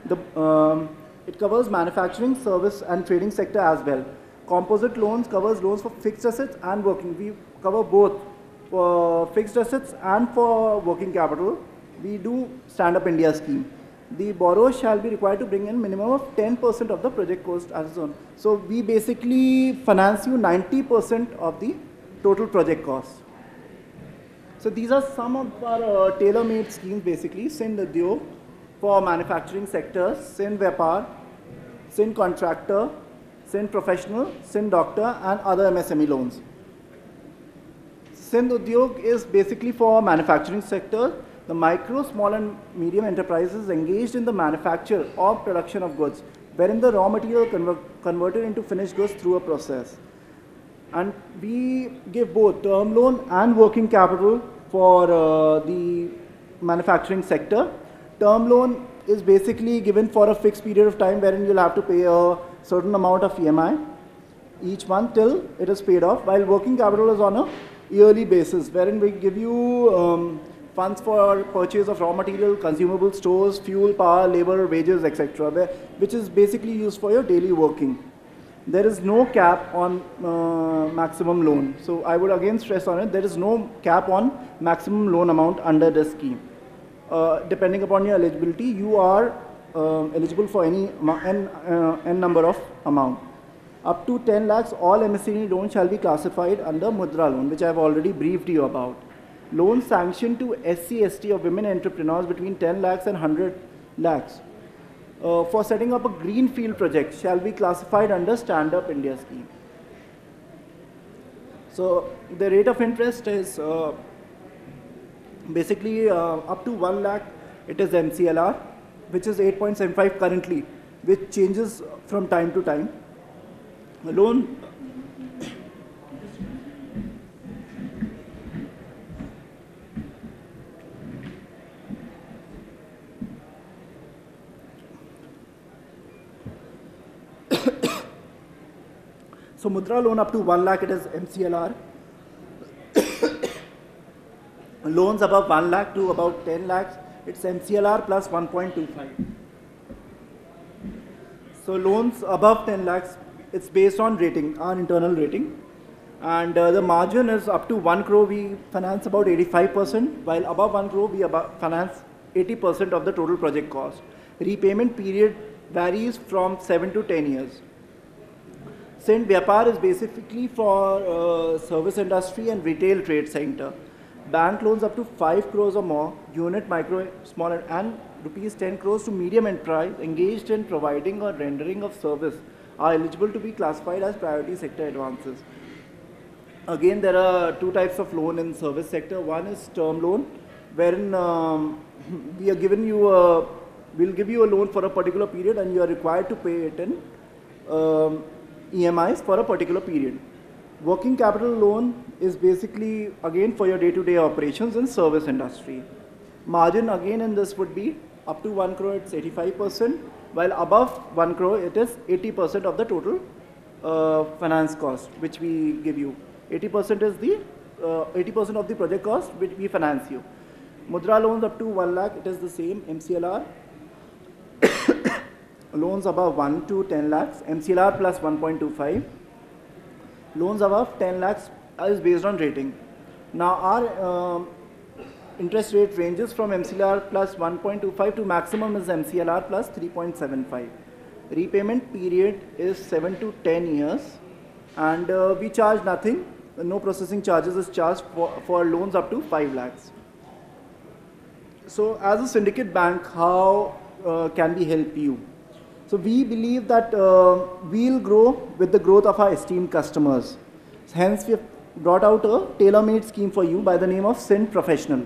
The, um, it covers manufacturing, service and trading sector as well. Composite loans covers loans for fixed assets and working. We cover both for fixed assets and for working capital. We do stand up India scheme. The borrower shall be required to bring in minimum of 10% of the project cost as own. So we basically finance you 90% of the total project cost. So these are some of our uh, tailor-made schemes basically. Synd Udyog, for manufacturing sectors, Synd Vyapar, Synd Contractor, Synd Professional, Synd Doctor and other MSME loans. Synd Udyog is basically for manufacturing sector. The micro, small and medium enterprises engaged in the manufacture or production of goods, wherein the raw material conver converted into finished goods through a process. And we give both term loan and working capital for uh, the manufacturing sector. Term loan is basically given for a fixed period of time wherein you'll have to pay a certain amount of EMI each month till it is paid off, while working capital is on a yearly basis, wherein we give you um, funds for purchase of raw material, consumable stores, fuel, power, labor, wages, etc., which is basically used for your daily working. There is no cap on uh, maximum loan. So I would again stress on it, there is no cap on maximum loan amount under this scheme. Uh, depending upon your eligibility, you are um, eligible for any n, uh, n number of amount. Up to 10 lakhs, all MSME loans shall be classified under Mudra loan, which I have already briefed you about. Loans sanctioned to SC, ST or women entrepreneurs between 10 lakhs and 100 lakhs uh, for setting up a greenfield project shall be classified under Stand Up India scheme. So the rate of interest is uh, basically uh, up to 1 lakh, it is MCLR, which is 8.75 currently, which changes from time to time. The loan Mudra loan up to 1 lakh, it is MCLR. Loans above 1 lakh to about 10 lakhs, it's MCLR plus 1.25. So loans above 10 lakhs, it's based on rating, our internal rating. And uh, the margin is up to 1 crore, we finance about 85%, while above 1 crore, we finance 80% of the total project cost. Repayment period varies from 7 to 10 years. Synd Vyapar is basically for uh, service industry and retail trade center. Bank loans up to 5 crores or more, unit, micro, small and rupees 10 crores to medium enterprise engaged in providing or rendering of service are eligible to be classified as priority sector advances. Again, there are two types of loan in service sector. One is term loan, wherein um, we are giving you a, we'll give you a loan for a particular period and you are required to pay it in um, EMIs for a particular period. Working capital loan is basically again for your day-to-day -day operations in service industry. Margin again in this would be up to 1 crore it's 85%, while above 1 crore it is 80% of the total uh, finance cost which we give you. 80% is the 80% uh, of the project cost which we finance you. Mudra loans up to 1 lakh, it is the same MCLR loans above 1 to 10 lakhs, MCLR plus 1.25. Loans above 10 lakhs is based on rating. Now our uh, interest rate ranges from MCLR plus 1.25 to maximum is MCLR plus 3.75. Repayment period is 7 to 10 years and uh, we charge nothing. No processing charges is charged for, for loans up to 5 lakhs. So as a syndicate bank, how uh, can we help you? So we believe that uh, we'll grow with the growth of our esteemed customers. Hence, we have brought out a tailor-made scheme for you by the name of Synd Professional.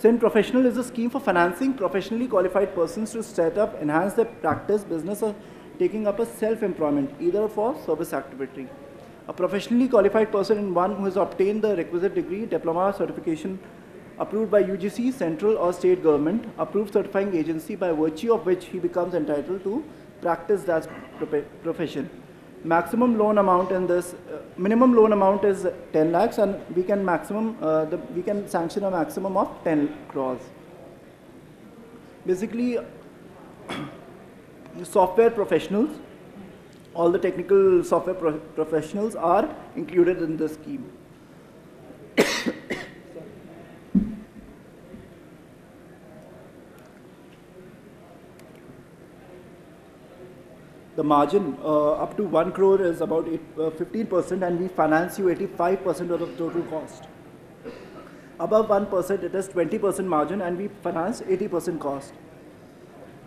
Synd Professional is a scheme for financing professionally qualified persons to set up, enhance their practice, business, or taking up a self-employment, either for service activity. A professionally qualified person in one who has obtained the requisite degree, diploma, certification approved by UGC, central or state government, approved certifying agency by virtue of which he becomes entitled to practice that profession. Maximum loan amount in this, uh, minimum loan amount is 10 lakhs and we can maximum, uh, the, we can sanction a maximum of 10 crores. Basically, software professionals, all the technical software pro professionals are included in this scheme. The margin uh, up to 1 crore is about 15% uh, and we finance you 85% of the total cost. Above 1% it is 20% margin and we finance 80% cost.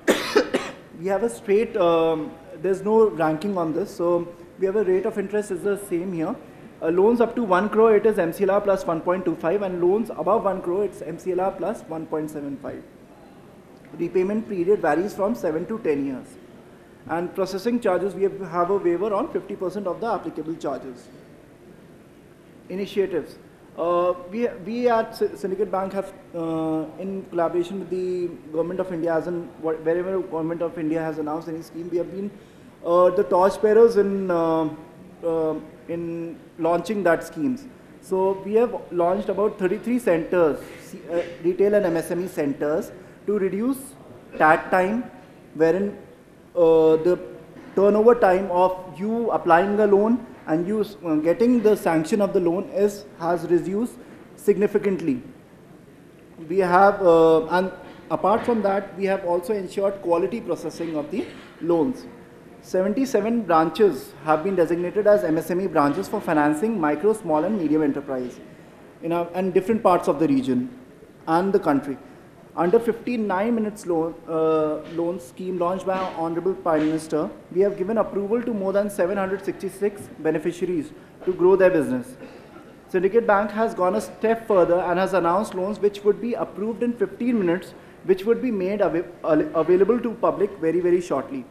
we have a straight, um, there's no ranking on this, so we have a rate of interest is the same here. Uh, loans up to 1 crore it is MCLR plus 1.25 and loans above 1 crore it's MCLR plus 1.75. Repayment period varies from 7 to 10 years and processing charges we have a waiver on 50% of the applicable charges. Initiatives. Uh, we, we at Syndicate Bank have, uh, in collaboration with the Government of India, as in wherever Government of India has announced any scheme, we have been uh, the torchbearers in, uh, uh, in launching that schemes. So we have launched about 33 centers, uh, retail and MSME centers, to reduce TAT time, wherein the turnover time of you applying the loan and you uh, getting the sanction of the loan is has reduced significantly. We have, uh, and apart from that, we have also ensured quality processing of the loans. 77 branches have been designated as MSME branches for financing micro, small and medium enterprise in our, and different parts of the region and the country. Under 59 minutes loan, uh, loan scheme launched by Honorable Prime Minister, we have given approval to more than 766 beneficiaries to grow their business. Syndicate Bank has gone a step further and has announced loans which would be approved in 15 minutes, which would be made av available to public very, very shortly.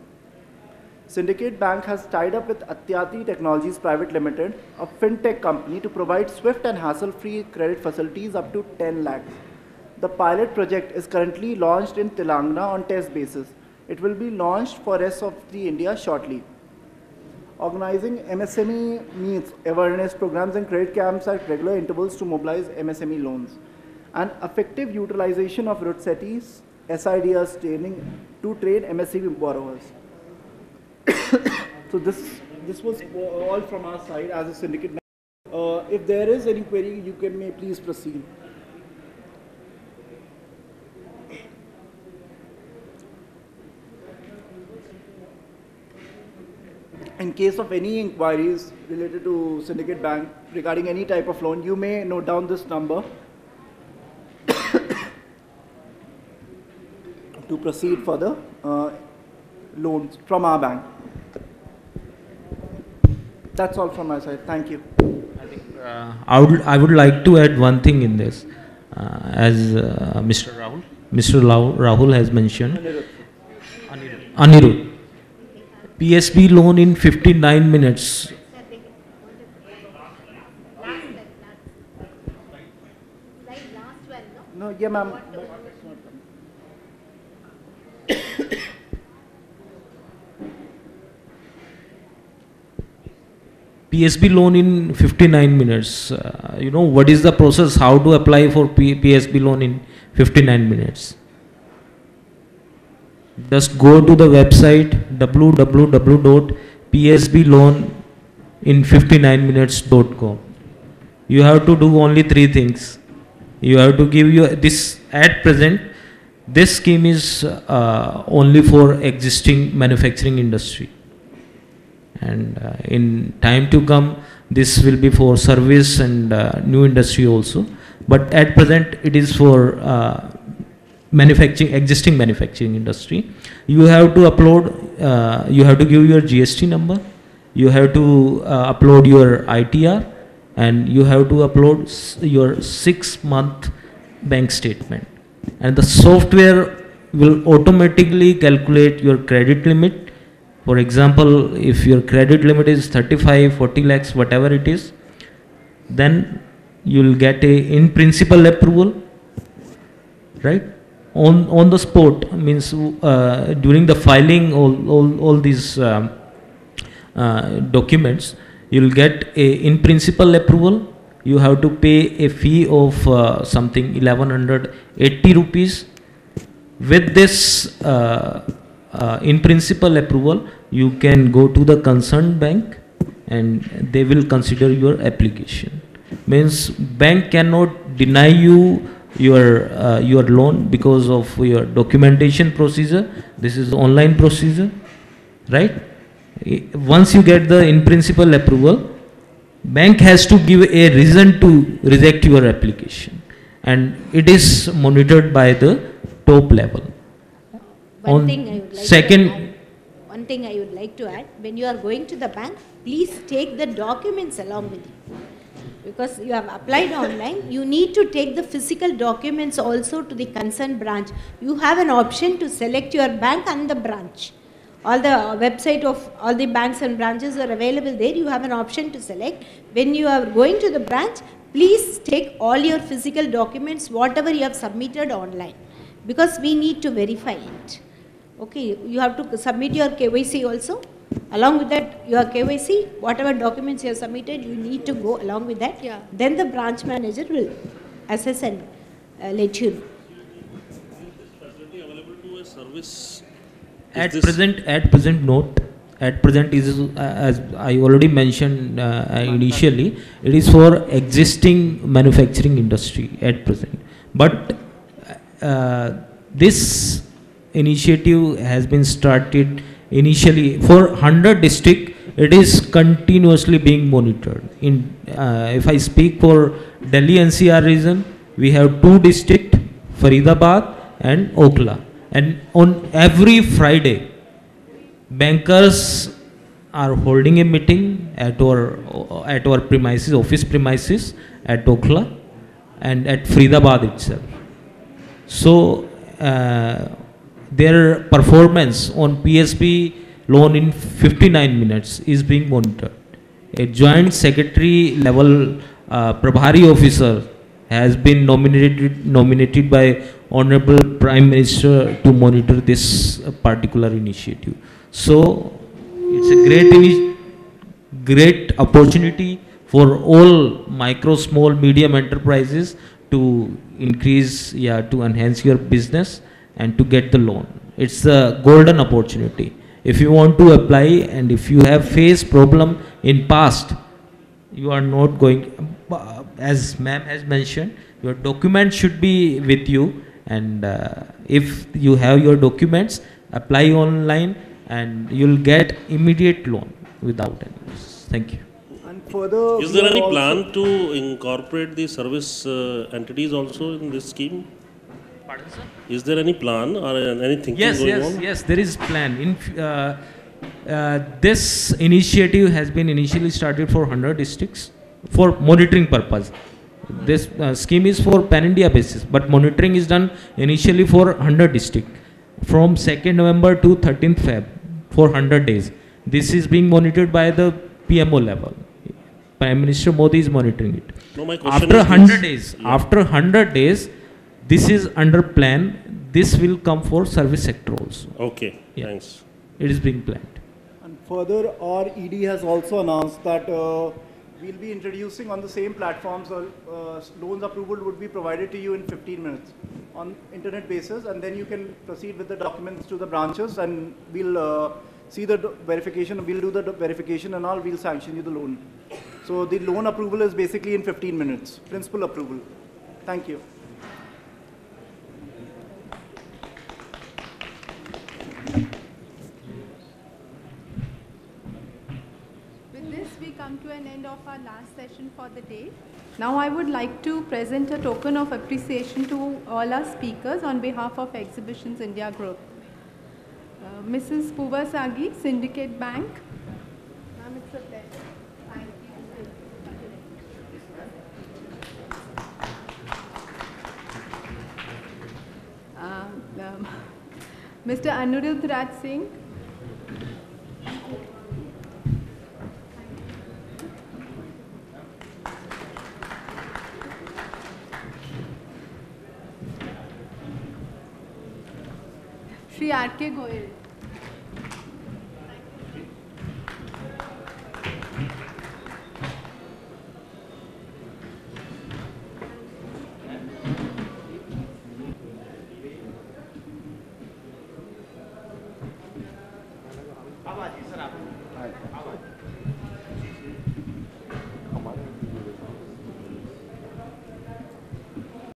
Syndicate Bank has tied up with Atyati Technologies Private Limited, a fintech company, to provide swift and hassle-free credit facilities up to 10 lakhs. The pilot project is currently launched in Telangana on test basis. It will be launched for rest of the India shortly. Organizing MSME meets, awareness programs and credit camps at regular intervals to mobilize MSME loans. And effective utilization of RUDSETI's SIDS training to train MSME borrowers. so this, this was all from our side as a syndicate. Uh, if there is any query, you can may please proceed. In case of any inquiries related to Syndicate Bank regarding any type of loan, you may note down this number to proceed for the uh, loans from our bank. That's all from my side. Thank you. I, think, uh, I, would, I would like to add one thing in this. Uh, as uh, Mr. Rahul, Mr. Rahul has mentioned, Anirudh. Anirudh. PSB loan in 59 minutes. No, yeah, ma'am. PSB loan in 59 minutes. Uh, you know, what is the process? How to apply for P PSB loan in 59 minutes? Just go to the website www.psbloanin59minutes.com you have to do only three things. You have to give you this at present this scheme is uh, only for existing manufacturing industry. And uh, in time to come this will be for service and uh, new industry also. But at present it is for uh, manufacturing existing manufacturing industry you have to upload uh, you have to give your gst number you have to uh, upload your itr and you have to upload your 6 month bank statement and the software will automatically calculate your credit limit For example, if your credit limit is 35, 40 lakhs, whatever it is, then you will get a in principle approval, right? On, on the spot means uh, during the filing all, all, all these um, uh, documents, you will get a in principle approval. You have to pay a fee of uh, something 1180 rupees. With this uh, uh, in principle approval, you can go to the concerned bank and they will consider your application. Means bank cannot deny you your uh, your loan because of your documentation procedure. This is online procedure, right? Once you get the in principle approval, bank has to give a reason to reject your application, and it is monitored by the top level. One On thing I would like second- to add, one thing I would like to add, when you are going to the bank, please take the documents along with you. Because you have applied online, you need to take the physical documents also to the concerned branch. You have an option to select your bank and the branch. All the website of all the banks and branches are available there. You have an option to select. When you are going to the branch, please take all your physical documents, whatever you have submitted online, because we need to verify it. Okay, you have to submit your KYC also. Along with that, your KYC, whatever documents you have submitted, you need to go along with that. Yeah. Then the branch manager will assess and uh, let you know. facility available to a service? At present, at present note, at present is, uh, as I already mentioned uh, initially, it is for existing manufacturing industry at present. But uh, this initiative has been started initially for 100 district, it is continuously being monitored. In, uh, if I speak for Delhi NCR region, we have two district, Faridabad and Okhla. And on every Friday, bankers are holding a meeting at our, at our premises, office premises at Okhla and at Faridabad itself. So, uh, their performance on PSB loan in 59 minutes is being monitored. A joint secretary level uh, Prabhari officer has been nominated, nominated by Honorable Prime Minister to monitor this uh, particular initiative. So, it's a great, great opportunity for all micro, small, medium enterprises to increase, yeah, to enhance your business and to get the loan. It's a golden opportunity. If you want to apply and if you have faced problem in past, you are not going, uh, as ma'am has mentioned, your documents should be with you and uh, if you have your documents, apply online and you'll get immediate loan without any. risk. Thank you. Further, Is there any plan to incorporate the service uh, entities also in this scheme? Is there any plan or anything Yes, going yes, on? yes, there is plan. In, uh, uh, this initiative has been initially started for 100 districts for monitoring purpose. This uh, scheme is for pan India basis, but monitoring is done initially for 100 district from 2nd November to 13th Feb for 100 days. This is being monitored by the PMO level. Prime Minister Modi is monitoring it. No, my question After is 100 days, Yeah. after 100 days, this is under plan. This will come for service sector also. Okay, Yeah. thanks. It is being planned. And further, our ED has also announced that uh, we'll be introducing on the same platforms, uh, uh, loans approval would be provided to you in 15 minutes on internet basis, and then you can proceed with the documents to the branches, and we'll uh, see the verification, we'll do the verification and all, we'll sanction you the loan. So the loan approval is basically in 15 minutes, principal approval. Thank you. With this, we come to an end of our last session for the day. Now, I would like to present a token of appreciation to all our speakers on behalf of Exhibitions India Group. Uh, Mrs. Poovazhagi, Syndicate Bank. Thank you. Uh, um, Mr. Anirudh Singh. Shri R K Goyal.